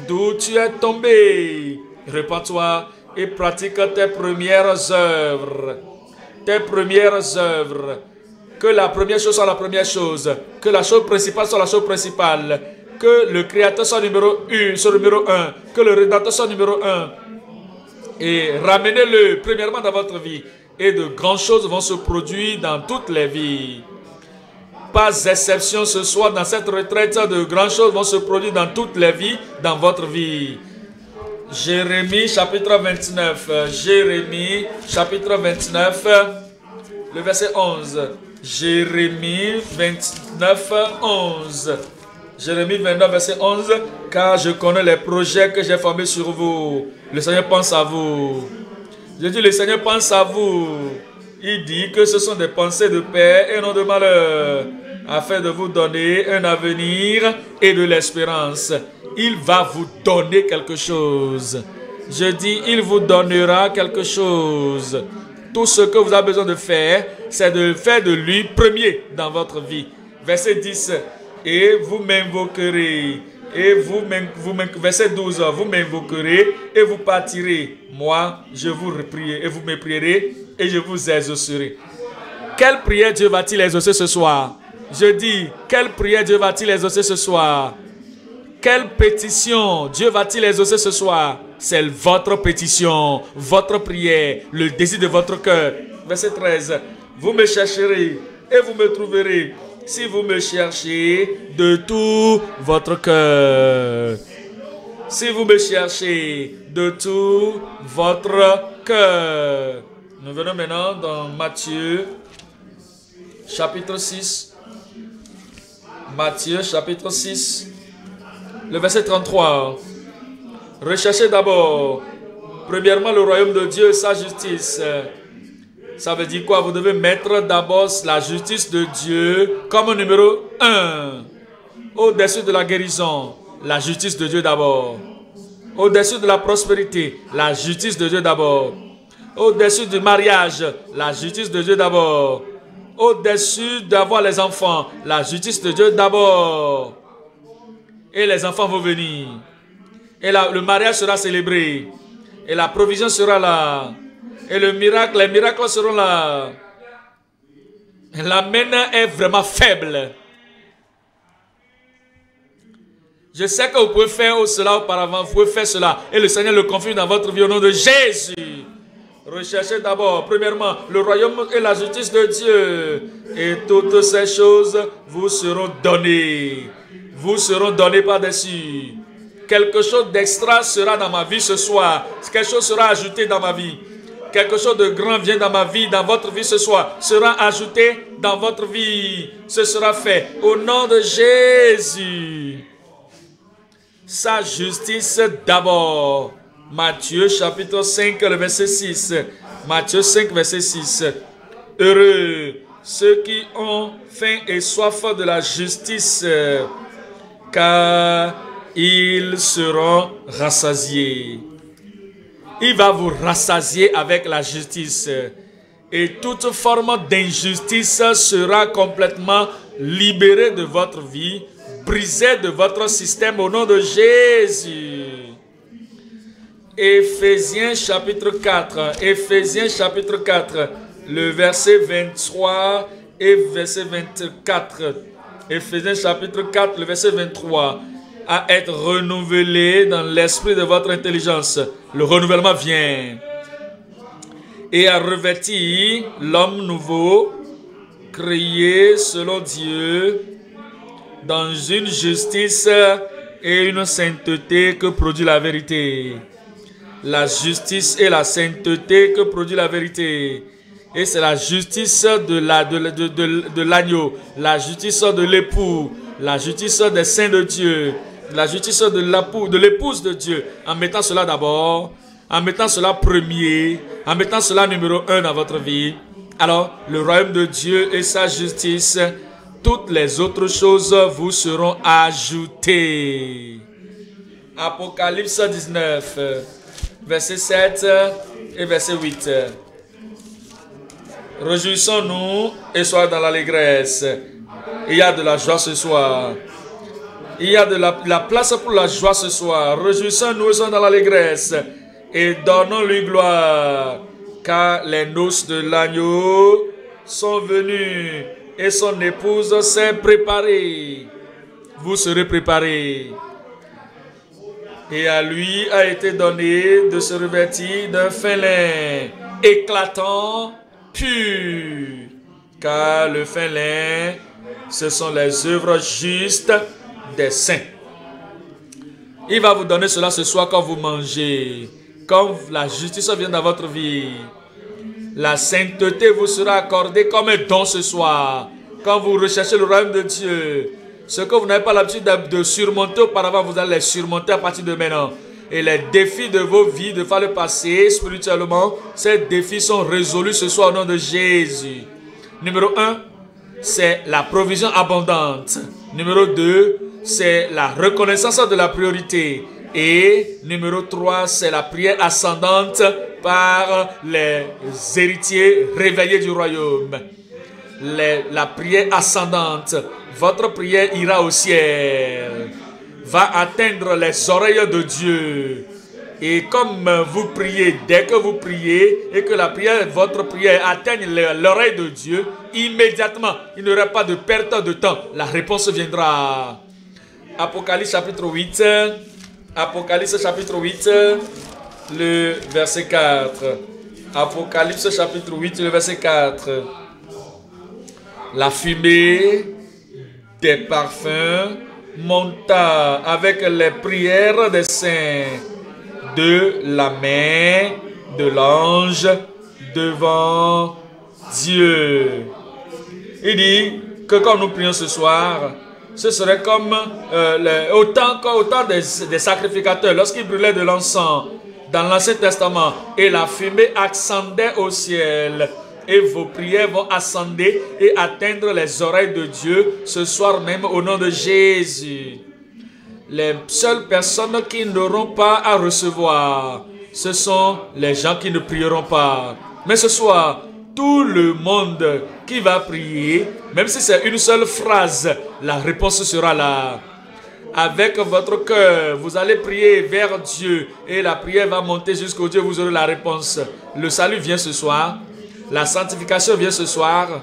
d'où tu es tombé. Repends-toi et pratique tes premières œuvres. Tes premières œuvres. Que la première chose soit la première chose. Que la chose principale soit la chose principale. Que le Créateur soit numéro 1, soit numéro un. Que le Rédempteur soit numéro un. Et ramenez-le premièrement dans votre vie et de grandes choses vont se produire dans toutes les vies. Pas exception ce soir dans cette retraite, de grandes choses vont se produire dans toutes les vies, dans votre vie. Jérémie chapitre 29. Jérémie chapitre 29, le verset 11. Jérémie 29, 11. Jérémie 29, verset 11. Car je connais les projets que j'ai formés sur vous. Le Seigneur pense à vous je dis, le Seigneur pense à vous. Il dit que ce sont des pensées de paix et non de malheur, afin de vous donner un avenir et de l'espérance. Il va vous donner quelque chose. Je dis, il vous donnera quelque chose. Tout ce que vous avez besoin de faire, c'est de faire de lui premier dans votre vie. Verset 10. Et vous m'invoquerez et vous, vous verset 12, vous m'invoquerez et vous partirez. Moi, je vous prierai et vous me prierez et je vous exaucerai. Quelle prière Dieu va-t-il exaucer ce soir? Je dis, quelle prière Dieu va-t-il exaucer ce soir? Quelle pétition Dieu va-t-il exaucer ce soir? C'est votre pétition, votre prière, le désir de votre cœur. Verset 13. Vous me chercherez et vous me trouverez si vous me cherchez de tout votre cœur. Si vous me cherchez de tout votre cœur. Nous venons maintenant dans Matthieu chapitre 6. Matthieu chapitre 6. Le verset 33. Recherchez d'abord, premièrement, le royaume de Dieu et sa justice. Ça veut dire quoi? Vous devez mettre d'abord la justice de Dieu comme numéro un. Au-dessus de la guérison, la justice de Dieu d'abord. Au-dessus de la prospérité, la justice de Dieu d'abord. Au-dessus du mariage, la justice de Dieu d'abord. Au-dessus d'avoir les enfants, la justice de Dieu d'abord. Et les enfants vont venir. Et le mariage sera célébré. Et la provision sera là. Et le miracle, les miracles seront là. La mène est vraiment faible. Je sais que vous pouvez faire cela auparavant, vous pouvez faire cela. Et le Seigneur le confirme dans votre vie au nom de Jésus. Recherchez d'abord, premièrement, le royaume et la justice de Dieu. Et toutes ces choses vous seront données. Vous seront données par-dessus. Quelque chose d'extra sera dans ma vie ce soir. Quelque chose sera ajouté dans ma vie. Quelque chose de grand vient dans ma vie, dans votre vie ce soir, sera ajouté dans votre vie. Ce sera fait au nom de Jésus. Sa justice d'abord. Matthieu chapitre 5, le verset 6. Matthieu 5, verset 6. Heureux ceux qui ont faim et soif de la justice, car ils seront rassasiés. Il va vous rassasier avec la justice. Et toute forme d'injustice sera complètement libérée de votre vie, brisée de votre système au nom de Jésus. Éphésiens chapitre 4. Éphésiens chapitre 4. Le verset 23 et verset 24. Éphésiens chapitre 4, le verset 23 à être renouvelé dans l'esprit de votre intelligence. Le renouvellement vient. Et à revêtir l'homme nouveau, créé selon Dieu, dans une justice et une sainteté que produit la vérité. La justice et la sainteté que produit la vérité. Et c'est la justice de l'agneau, la, justice de l'époux, la justice des saints de Dieu, la justice de l'épouse de, Dieu, en mettant cela d'abord, en mettant cela premier, en mettant cela numéro un dans votre vie, alors le royaume de Dieu et sa justice, toutes les autres choses vous seront ajoutées. Apocalypse 19, verset 7 et verset 8. Réjouissons-nous et soyons dans l'allégresse. Il y a de la joie ce soir. Il y a de la, place pour la joie ce soir. Réjouissons-nous sommes dans l'allégresse et donnons-lui gloire, car les noces de l'agneau sont venues et son épouse s'est préparée. Vous serez préparés. Et à lui a été donné de se revêtir d'un fin lin éclatant, pur, car le fin lin, ce sont les œuvres justes des saints. Il va vous donner cela ce soir quand vous mangez. Quand la justice vient dans votre vie. La sainteté vous sera accordée comme un don ce soir. Quand vous recherchez le royaume de Dieu. Ce que vous n'avez pas l'habitude de surmonter auparavant, vous allez les surmonter à partir de maintenant. Et les défis de vos vies, de faire le passé spirituellement, ces défis sont résolus ce soir au nom de Jésus. Numéro 1, c'est la provision abondante. Numéro 2, c'est la reconnaissance de la priorité. Et numéro 3, c'est la prière ascendante par les héritiers réveillés du royaume. la prière ascendante, votre prière ira au ciel, va atteindre les oreilles de Dieu. Et comme vous priez, dès que vous priez et que la prière, votre prière atteigne l'oreille de Dieu, immédiatement, il n'y aura pas de perte de temps. La réponse viendra. Apocalypse chapitre 8. Apocalypse chapitre 8, le verset 4. Apocalypse chapitre 8, le verset 4. La fumée des parfums monta avec les prières des saints de la main de l'ange devant Dieu. Il dit que quand nous prions ce soir, ce serait comme euh, autant, des sacrificateurs lorsqu'ils brûlaient de l'encens dans l'Ancien Testament et la fumée ascendait au ciel et vos prières vont ascendre et atteindre les oreilles de Dieu ce soir même au nom de Jésus. Les seules personnes qui n'auront pas à recevoir, ce sont les gens qui ne prieront pas. Mais ce soir, tout le monde qui va prier, même si c'est une seule phrase, la réponse sera là. Avec votre cœur, vous allez prier vers Dieu et la prière va monter jusqu'au Dieu, vous aurez la réponse. Le salut vient ce soir. La sanctification vient ce soir.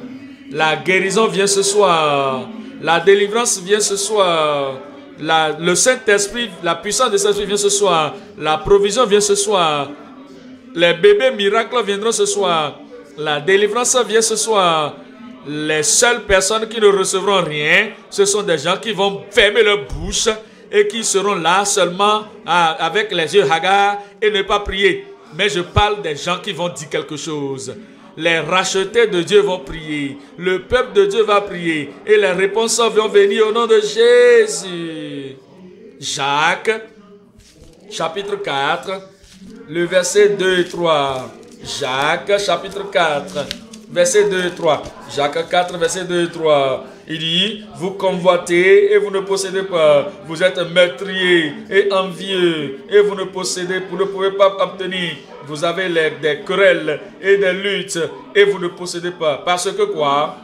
La guérison vient ce soir. La délivrance vient ce soir. Le Saint-Esprit, la puissance de Saint-Esprit vient ce soir. La provision vient ce soir. Les bébés miracles viendront ce soir. La délivrance vient ce soir. Les seules personnes qui ne recevront rien, ce sont des gens qui vont fermer leur bouche et qui seront là seulement ah, avec les yeux hagards et ne pas prier. Mais je parle des gens qui vont dire quelque chose. Les rachetés de Dieu vont prier. Le peuple de Dieu va prier. Et les réponses vont venir au nom de Jésus. Jacques, chapitre 4, le verset 2 et 3. Jacques, chapitre 4, verset 2 et 3. Jacques 4, verset 2 et 3. Il dit, vous convoitez et vous ne possédez pas. Vous êtes meurtrier et envieux et vous ne possédez, vous ne pouvez pas obtenir. Vous avez des querelles et des luttes et vous ne possédez pas. Parce que quoi?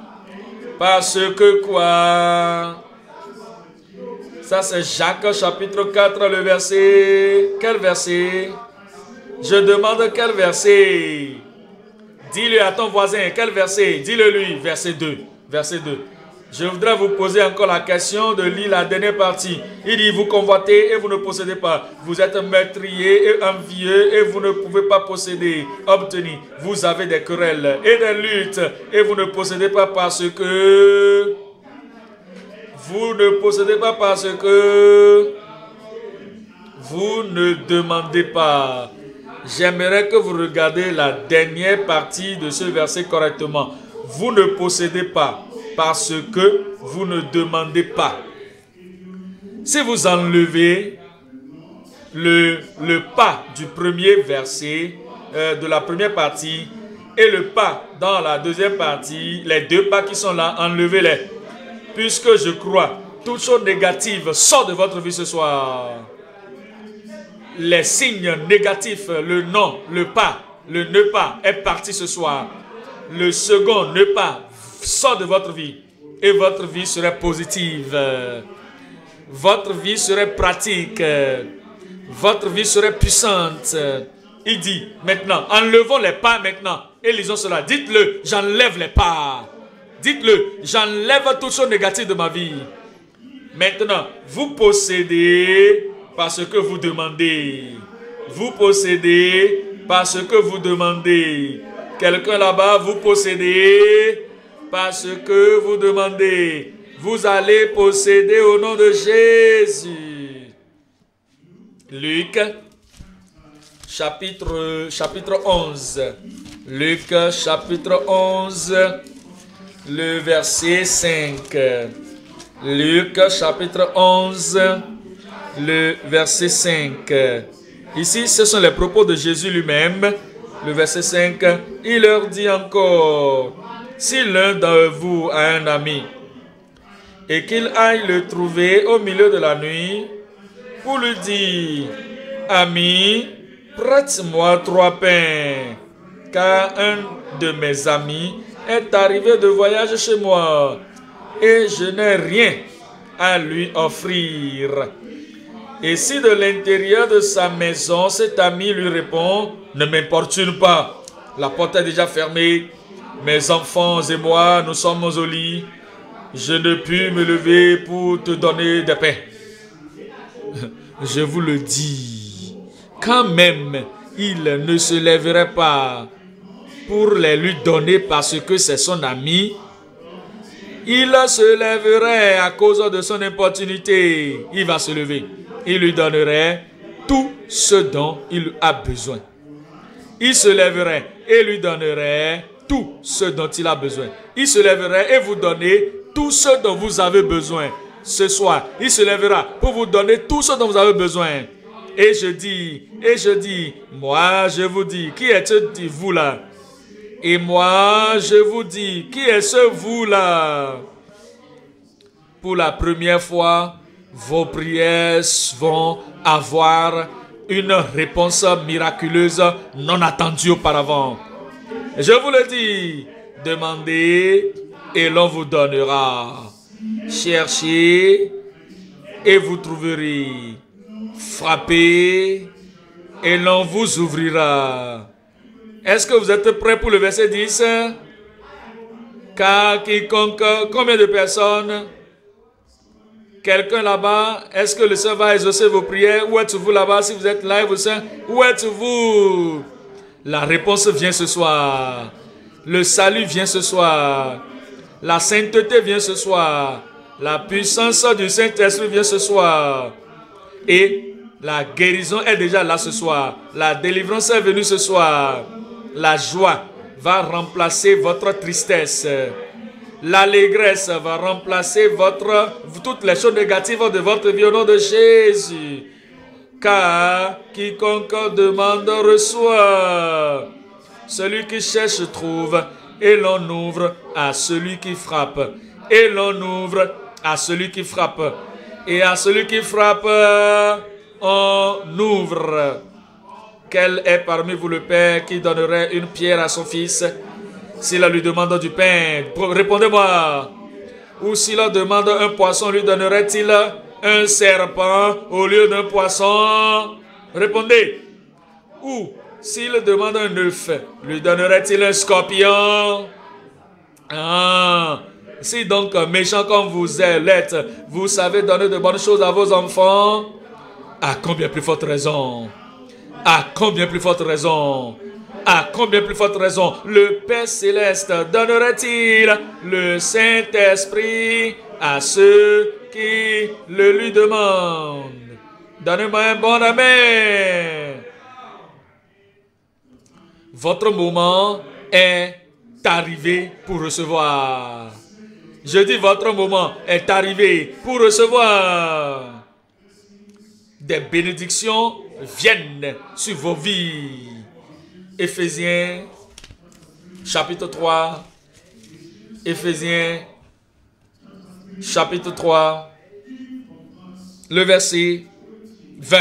Parce que quoi? Ça c'est Jacques chapitre 4, le verset. Quel verset? Je demande quel verset? Dis-le à ton voisin. Quel verset? Dis-le lui. Verset 2. Verset 2. Je voudrais vous poser encore la question de lire la dernière partie. Il dit, vous convoitez et vous ne possédez pas. Vous êtes meurtrier et envieux et vous ne pouvez pas posséder, obtenir. Vous avez des querelles et des luttes et vous ne possédez pas parce que... Vous ne possédez pas parce que... Vous ne demandez pas. J'aimerais que vous regardiez la dernière partie de ce verset correctement. Vous ne possédez pas parce que vous ne demandez pas. Si vous enlevez le, pas du premier verset, euh, de la première partie, et le pas dans la deuxième partie, les deux pas qui sont là, enlevez-les. Puisque je crois, toute chose négative sort de votre vie ce soir. Les signes négatifs, le non, le pas, le ne pas est parti ce soir. Le second ne pas sort de votre vie et votre vie serait positive. Votre vie serait pratique. Votre vie serait puissante. Il dit maintenant, enlevons les pas maintenant et lisons cela. Dites-le, j'enlève les pas. Dites-le, j'enlève tout chose négatif de ma vie. Maintenant, vous possédez parce que vous demandez. Vous possédez parce que vous demandez. Quelqu'un là-bas, vous possédez parce que vous demandez. Vous allez posséder au nom de Jésus. Luc, chapitre, chapitre 11. Luc, chapitre 11, le verset 5. Luc, chapitre 11, le verset 5. Ici, ce sont les propos de Jésus lui-même. Le verset 5, il leur dit encore, si l'un de vous a un ami et qu'il aille le trouver au milieu de la nuit pour lui dire, Ami, prête-moi trois pains, car un de mes amis est arrivé de voyage chez moi et je n'ai rien à lui offrir. Et si de l'intérieur de sa maison, cet ami lui répond, ne m'importune pas, la porte est déjà fermée, mes enfants et moi, nous sommes au lit. Je ne puis me lever pour te donner des pains. Je vous le dis, quand même, il ne se lèverait pas pour les lui donner parce que c'est son ami. Il se lèverait à cause de son importunité. Il va se lever. Il lui donnerait tout ce dont il a besoin. Il se lèverait et lui donnerait tout ce dont il a besoin. Il se lèverait et vous donner tout ce dont vous avez besoin. ce soir. Il se lèvera pour vous donner tout ce dont vous avez besoin. Et je dis, et je dis, moi je vous dis, qui dit vous là? Et moi je vous dis, qui est ce vous là? Pour la première fois, vos prières vont avoir une réponse miraculeuse non attendue auparavant. Je vous le dis, demandez et l'on vous donnera. Cherchez et vous trouverez. Frappez et l'on vous ouvrira. Est-ce que vous êtes prêts pour le verset 10 Car quiconque, combien de personnes? Quelqu'un là-bas, est-ce que le Seigneur va exaucer vos prières? Où êtes-vous là-bas Si vous êtes là, vous Seigneur, où êtes-vous? La réponse vient ce soir. Le salut vient ce soir. La sainteté vient ce soir. La puissance du Saint-Esprit vient ce soir. Et la guérison est déjà là ce soir. La délivrance est venue ce soir. La joie va remplacer votre tristesse. L'allégresse va remplacer votre, toutes les choses négatives de votre vie au nom de Jésus. Car quiconque demande reçoit. Celui qui cherche trouve. Et l'on ouvre à celui qui frappe. Et l'on ouvre à celui qui frappe. Et à celui qui frappe, on ouvre. Quel est parmi vous le Père qui donnerait une pierre à son fils s'il lui demande du pain? Répondez-moi. Ou s'il demande un poisson, lui donnerait-il un serpent au lieu d'un poisson. Répondez. Ou s'il demande un œuf, lui donnerait-il un scorpion? Ah. Si donc, méchant comme vous êtes, vous savez donner de bonnes choses à vos enfants, à combien plus forte raison? À combien plus forte raison? À combien plus forte raison? Le Père céleste donnerait-il le Saint-Esprit à ceux qui le lui demandent Donnez-moi un bon Amen. Votre moment est arrivé pour recevoir. Je dis, votre moment est arrivé pour recevoir. Des bénédictions viennent sur vos vies. Éphésiens, chapitre 3. Éphésiens, chapitre 3. Le verset 20.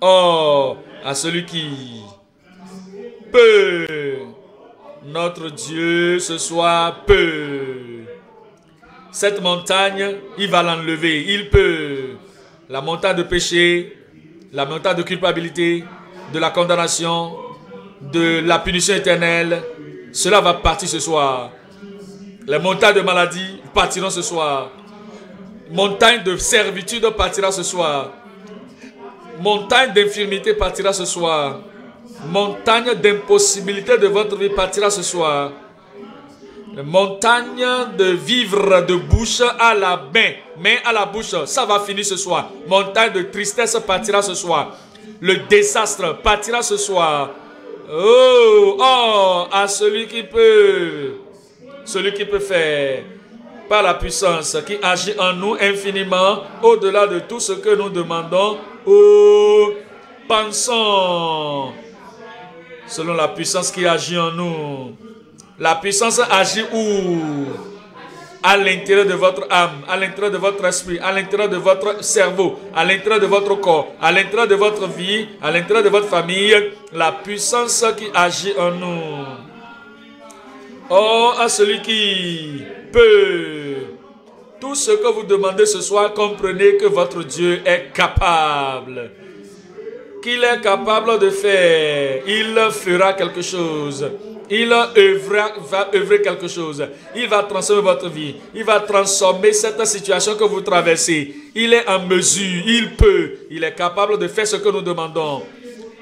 Oh, à celui qui peut notre Dieu ce soir peut. Cette montagne, il va l'enlever. Il peut. La montagne de péché, la montagne de culpabilité, de la condamnation, de la punition éternelle, cela va partir ce soir. Les montagnes de maladie partiront ce soir. Montagne de servitude partira ce soir. Montagne d'infirmité partira ce soir montagne d'impossibilité de votre vie partira ce soir. Montagne de vivre de bouche à la main, main à la bouche, ça va finir ce soir. Montagne de tristesse partira ce soir. Le désastre partira ce soir. Oh, oh, à celui qui peut, celui qui peut faire, par la puissance qui agit en nous infiniment, au-delà de tout ce que nous demandons ou pensons selon la puissance qui agit en nous. La puissance agit où? À l'intérieur de votre âme, à l'intérieur de votre esprit, à l'intérieur de votre cerveau, à l'intérieur de votre corps, à l'intérieur de votre vie, à l'intérieur de votre famille. La puissance qui agit en nous. Oh, à celui qui peut. Tout ce que vous demandez ce soir, comprenez que votre Dieu est capable qu'il est capable de faire. Il fera quelque chose. Il va œuvrer quelque chose. Il va transformer votre vie. Il va transformer cette situation que vous traversez. Il est en mesure. Il peut. Il est capable de faire ce que nous demandons.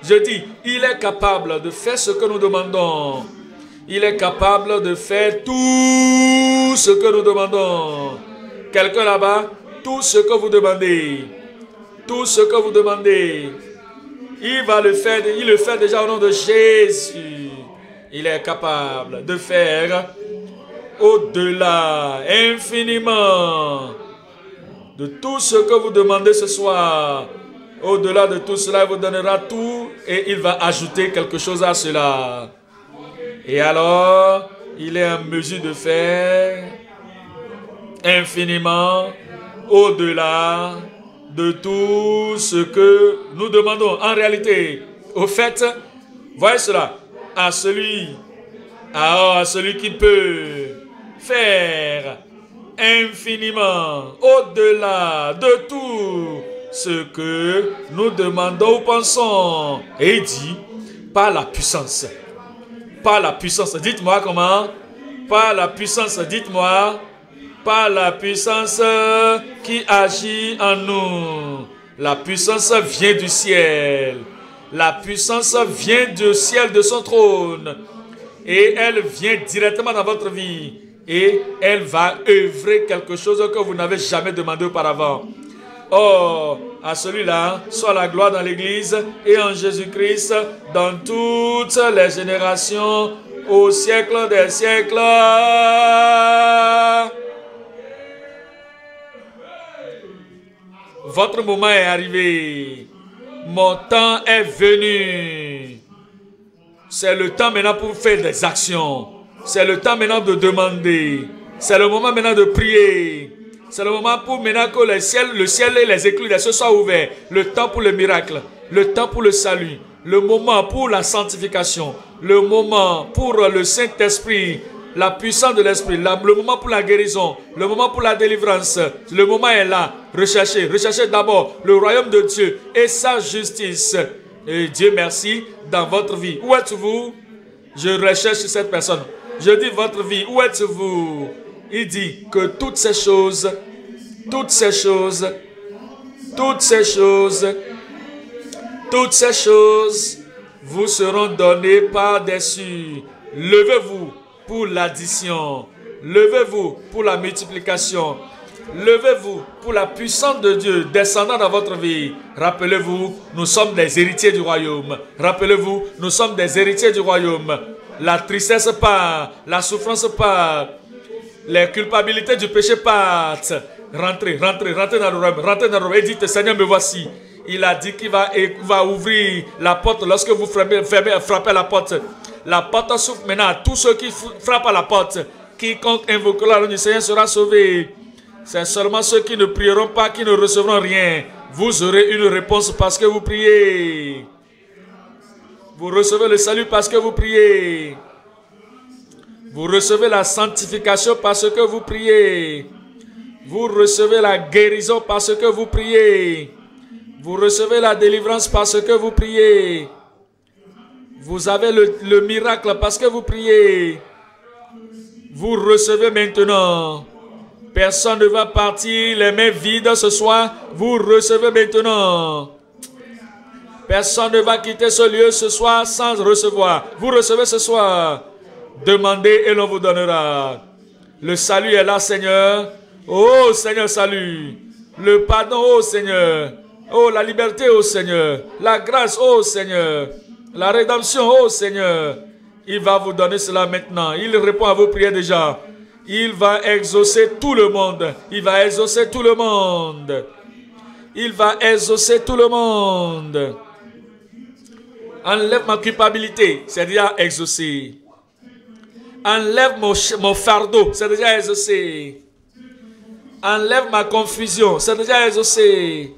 Je dis, il est capable de faire ce que nous demandons. Il est capable de faire tout ce que nous demandons. Quelqu'un là-bas, tout ce que vous demandez. Tout ce que vous demandez. Il va le faire, il le fait déjà au nom de Jésus. Il est capable de faire au-delà, infiniment, de tout ce que vous demandez ce soir. Au-delà de tout cela, il vous donnera tout et il va ajouter quelque chose à cela. Et alors, il est en mesure de faire infiniment au-delà de tout ce que nous demandons. En réalité, au fait, voyez cela, à celui, à celui qui peut faire infiniment au-delà de tout ce que nous demandons ou pensons. Et il dit, par la puissance. Par la puissance. Dites-moi comment. Par la puissance. Dites-moi. Par la puissance qui agit en nous. La puissance vient du ciel. La puissance vient du ciel de son trône. Et elle vient directement dans votre vie. Et elle va œuvrer quelque chose que vous n'avez jamais demandé auparavant. Oh, à celui-là soit la gloire dans l'Église et en Jésus-Christ dans toutes les générations au siècle des siècles. Votre moment est arrivé. Mon temps est venu. C'est le temps maintenant pour faire des actions. C'est le temps maintenant de demander. C'est le moment maintenant de prier. C'est le moment pour maintenant que le ciel, le ciel et les éclus se soient ouverts. Le temps pour le miracle, le temps pour le salut, le moment pour la sanctification, le moment pour le Saint-Esprit, la puissance de l'Esprit, le moment pour la guérison, le moment pour la délivrance. Le moment est là. Recherchez, recherchez d'abord le royaume de Dieu et sa justice. Et Dieu merci dans votre vie. Où êtes-vous? Je recherche cette personne. Je dis votre vie. Où êtes-vous? Il dit que toutes ces choses, toutes ces choses, toutes ces choses, toutes ces choses vous seront données par-dessus. Levez-vous pour l'addition. Levez-vous pour la multiplication. Levez-vous pour la puissance de Dieu descendant dans votre vie. Rappelez-vous, nous sommes des héritiers du royaume. Rappelez-vous, nous sommes des héritiers du royaume. La tristesse part, la souffrance part, les culpabilités du péché partent. Rentrez, rentrez, rentrez dans le royaume, rentrez dans le royaume et dites, Seigneur, me voici. Il a dit qu'il va, ouvrir la porte lorsque vous frappez, frappez, la porte. La porte s'ouvre maintenant à tous ceux qui frappent à la porte. Quiconque invoquera le nom du Seigneur sera sauvé. C'est seulement ceux qui ne prieront pas qui ne recevront rien. Vous aurez une réponse parce que vous priez. Vous recevez le salut parce que vous priez. Vous recevez la sanctification parce que vous priez. Vous recevez la guérison parce que vous priez. Vous recevez la délivrance parce que vous priez. Vous avez le, miracle parce que vous priez. Vous recevez maintenant. Personne ne va partir les mains vides ce soir. Vous recevez maintenant. Personne ne va quitter ce lieu ce soir sans recevoir. Vous recevez ce soir. Demandez et l'on vous donnera. Le salut est là, Seigneur. Oh Seigneur, salut. Le pardon, oh Seigneur. Oh la liberté, oh Seigneur. La grâce, oh Seigneur. La rédemption, oh Seigneur. Il va vous donner cela maintenant. Il répond à vos prières déjà. Il va exaucer tout le monde. Il va exaucer tout le monde. Il va exaucer tout le monde. Enlève ma culpabilité, c'est-à-dire exaucer. Enlève mon, fardeau, c'est déjà exaucé. Enlève ma confusion, c'est déjà exaucé.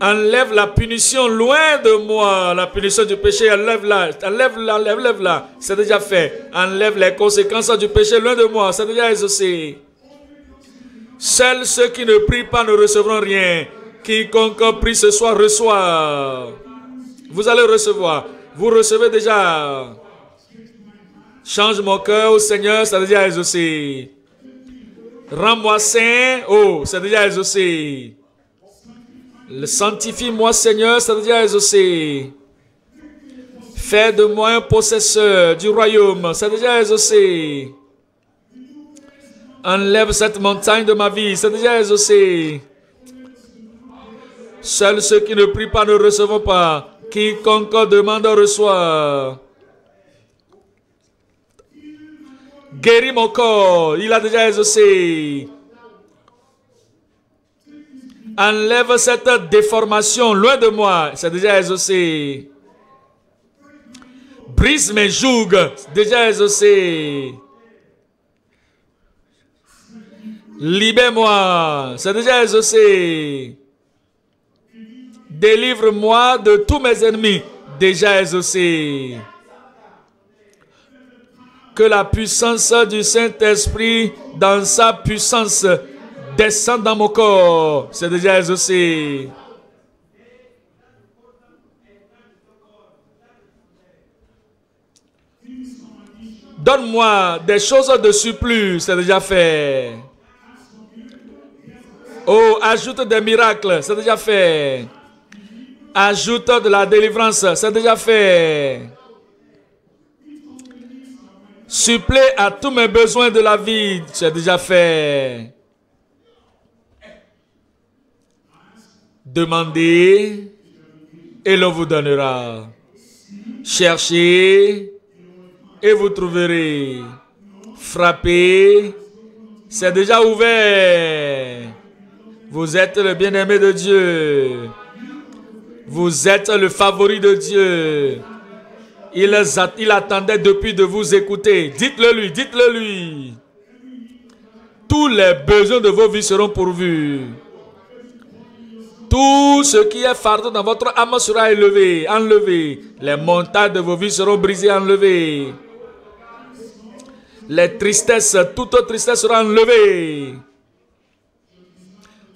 Enlève la punition loin de moi, la punition du péché, enlève-la, enlève-la, enlève-la, c'est déjà fait. Enlève les conséquences du péché loin de moi, c'est déjà exaucé. Seuls ceux qui ne prient pas ne recevront rien. Quiconque prie ce soir reçoit. Vous allez recevoir. Vous recevez déjà. Change mon cœur au Seigneur, c'est déjà exaucé. Rends-moi saint, oh, c'est déjà exaucé. Sanctifie-moi, Seigneur, c'est déjà exaucé. Fais de moi un possesseur du royaume, c'est déjà exaucé. Enlève cette montagne de ma vie, c'est déjà exaucé. Seuls ceux qui ne prient pas ne recevront pas. Quiconque demande reçoit. Guéris mon corps. Il a déjà exaucé. Enlève cette déformation loin de moi. C'est déjà exaucé. Brise mes jougs. Déjà exaucé. Libère-moi. C'est déjà exaucé. Délivre-moi de tous mes ennemis. Déjà exaucé. Que la puissance du Saint-Esprit, dans sa puissance, descende dans mon corps. C'est déjà exaucé. Donne-moi des choses de surplus. C'est déjà fait. Oh, ajoute des miracles. C'est déjà fait. Ajoute de la délivrance. C'est déjà fait. Supplé à tous mes besoins de la vie. C'est déjà fait. Demandez et l'on vous donnera. Cherchez et vous trouverez. Frappez, c'est déjà ouvert. Vous êtes le bien-aimé de Dieu. Vous êtes le favori de Dieu. Il, attendait depuis de vous écouter. Dites-le lui, dites-le lui. Tous les besoins de vos vies seront pourvus. Tout ce qui est fardeau dans votre âme sera élevé, enlevé. Les montagnes de vos vies seront brisées, enlevées. Les tristesses, toute tristesse sera enlevée.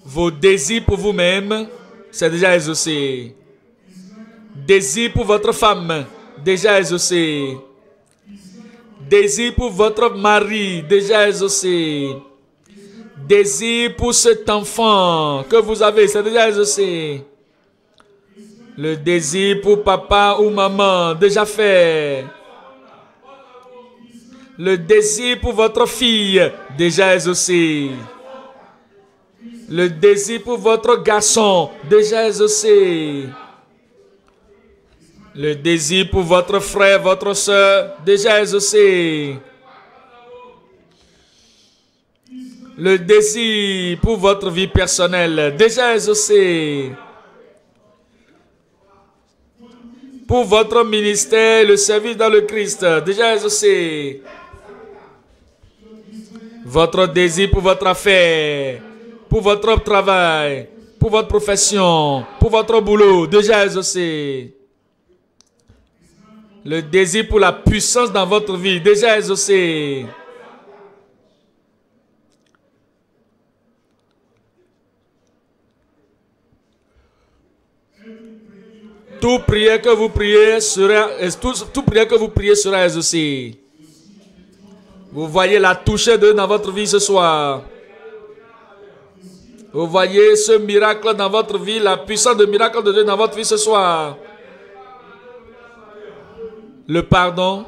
Vos désirs pour vous-même, c'est déjà exaucé. Désir pour votre femme, déjà exaucé. Désir pour votre mari, déjà exaucé. Désir pour cet enfant que vous avez, c'est déjà exaucé. Le désir pour papa ou maman, déjà fait. Le désir pour votre fille, déjà exaucé. Le désir pour votre garçon, déjà exaucé. Le désir pour votre frère, votre soeur, déjà exaucé. Le désir pour votre vie personnelle, déjà exaucé. Pour votre ministère, le service dans le Christ, déjà exaucé. Votre désir pour votre affaire, pour votre travail, pour votre profession, pour votre boulot, déjà exaucé. Le désir pour la puissance dans votre vie, déjà exaucé. Tout prière que vous priez sera, exaucé. Vous voyez la touche de Dieu dans votre vie ce soir. Vous voyez ce miracle dans votre vie, la puissance de miracle de Dieu dans votre vie ce soir. Le pardon,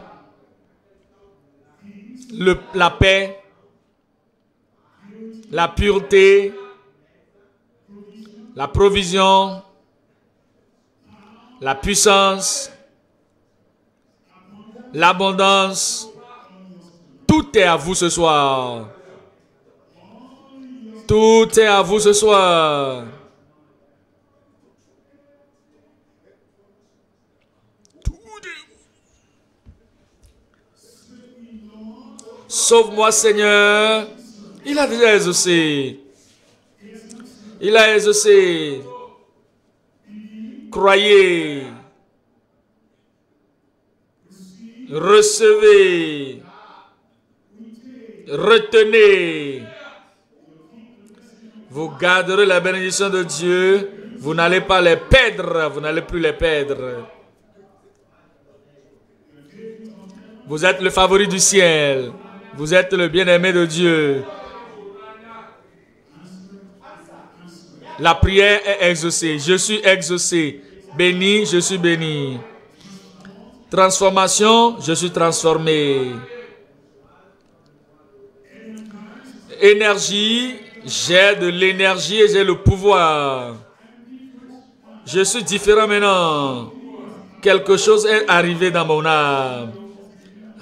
la paix, la pureté, la provision, la puissance, l'abondance. Tout est à vous ce soir. Tout est à vous ce soir. Sauve-moi, Seigneur. Il a déjà exaucé. Il a exaucé. Croyez. Recevez. Retenez. Vous garderez la bénédiction de Dieu. Vous n'allez pas les perdre. Vous n'allez plus les perdre. Vous êtes le favori du ciel. Vous êtes le bien-aimé de Dieu. La prière est exaucée. Je suis exaucé. Béni, je suis béni. Transformation, je suis transformé. Énergie, j'ai de l'énergie et j'ai le pouvoir. Je suis différent maintenant. Quelque chose est arrivé dans mon âme.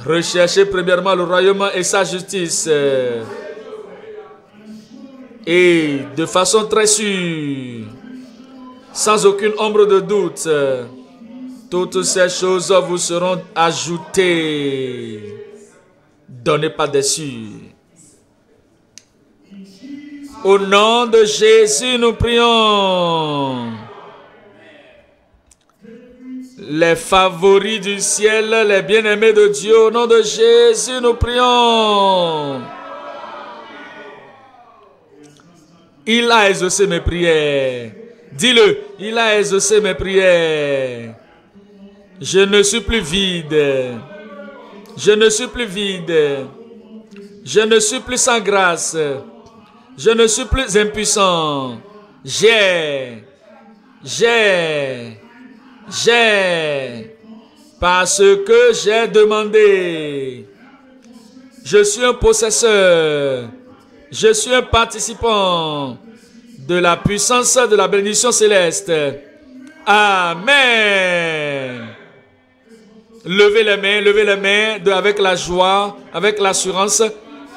Recherchez premièrement le royaume et sa justice. Et de façon très sûre, sans aucune ombre de doute, toutes ces choses vous seront ajoutées. Donnez pas dessus. Au nom de Jésus, nous prions. Les favoris du ciel, les bien-aimés de Dieu, au nom de Jésus, nous prions. Il a exaucé mes prières. Dis-le, il a exaucé mes prières. Je ne suis plus vide. Je ne suis plus vide. Je ne suis plus sans grâce. Je ne suis plus impuissant. J'ai, j'ai, j'ai, parce que j'ai demandé. Je suis un possesseur. Je suis un participant de la puissance de la bénédiction céleste. Amen. Levez les mains, levez les mains avec la joie, avec l'assurance.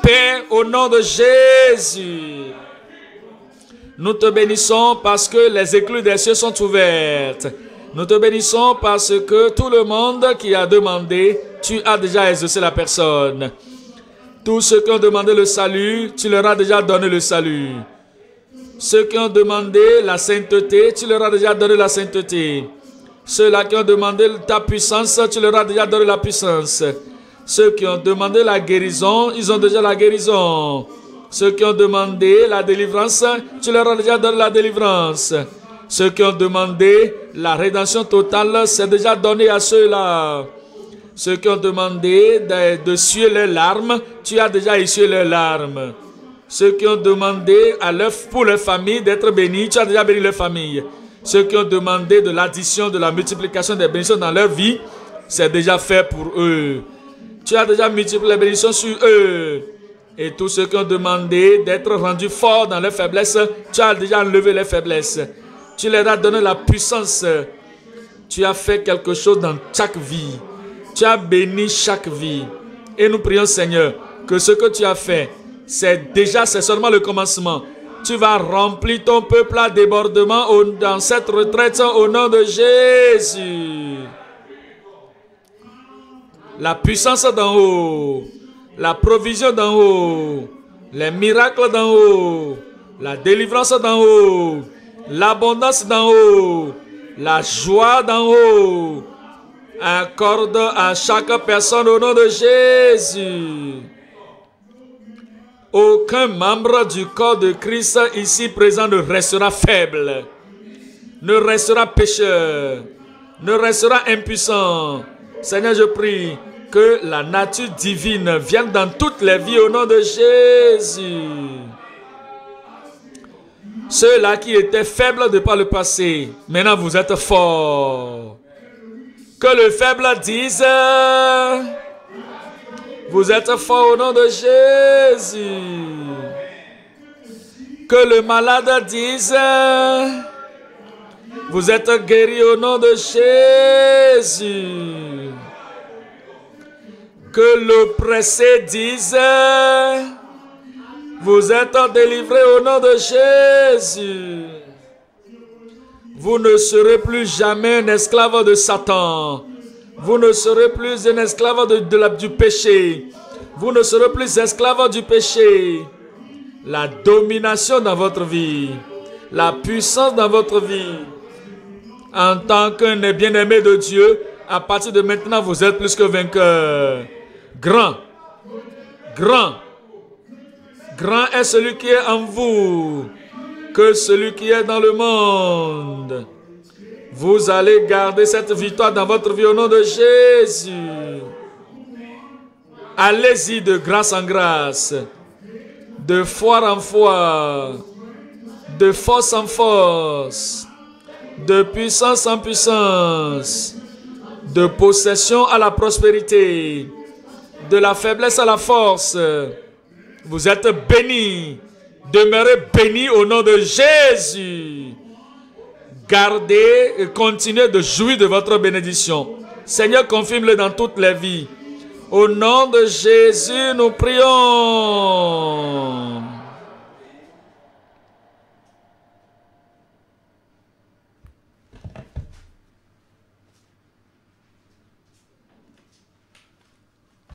Père, au nom de Jésus. Nous te bénissons parce que les éclus des cieux sont ouvertes. Nous te bénissons parce que tout le monde qui a demandé, tu as déjà exaucé la personne. Tous ceux qui ont demandé le salut, tu leur as déjà donné le salut. Ceux qui ont demandé la sainteté, tu leur as déjà donné la sainteté. Ceux-là qui ont demandé ta puissance, tu leur as déjà donné la puissance. Ceux qui ont demandé la guérison, ils ont déjà la guérison. Ceux qui ont demandé la délivrance, tu leur as déjà donné la délivrance. Ceux qui ont demandé la rédemption totale, c'est déjà donné à ceux-là. Ceux qui ont demandé de, de suer leurs larmes, tu as déjà essuyé leurs larmes. Ceux qui ont demandé à leur, pour leur famille d'être bénis, tu as déjà béni leur famille. Ceux qui ont demandé de l'addition, de la multiplication des bénédictions dans leur vie, c'est déjà fait pour eux. Tu as déjà multiplié les bénédictions sur eux. Et tous ceux qui ont demandé d'être rendus forts dans leurs faiblesses, tu as déjà enlevé les faiblesses. Tu leur as donné la puissance. Tu as fait quelque chose dans chaque vie. Tu as béni chaque vie. Et nous prions, Seigneur, que ce que tu as fait, c'est déjà, seulement le commencement. Tu vas remplir ton peuple à débordement dans cette retraite au nom de Jésus. La puissance d'en haut, la provision d'en haut, les miracles d'en haut, la délivrance d'en haut, l'abondance d'en haut, la joie d'en haut, accorde à chaque personne au nom de Jésus. Aucun membre du corps de Christ ici présent ne restera faible, ne restera pécheur, ne restera impuissant. Seigneur, je prie que la nature divine vienne dans toutes les vies au nom de Jésus. Ceux-là qui étaient faibles de par le passé, maintenant vous êtes forts. Que le faible dise, vous êtes fort au nom de Jésus. Que le malade dise, vous êtes guéri au nom de Jésus. Que l'oppressé dise, vous êtes délivré au nom de Jésus. Vous ne serez plus jamais un esclave de Satan. Vous ne serez plus un esclave de, du péché. Vous ne serez plus esclave du péché. La domination dans votre vie, la puissance dans votre vie, en tant qu'un bien-aimé de Dieu, à partir de maintenant, vous êtes plus que vainqueur. Grand, grand, grand est celui qui est en vous que celui qui est dans le monde. Vous allez garder cette victoire dans votre vie au nom de Jésus. Allez-y de grâce en grâce, de foi en foi, de force en force, de puissance en puissance, de possession à la prospérité, de la faiblesse à la force. Vous êtes bénis Demeurez bénis au nom de Jésus. Gardez et continuez de jouir de votre bénédiction. Seigneur, confirme-le dans toutes les vies. Au nom de Jésus, nous prions.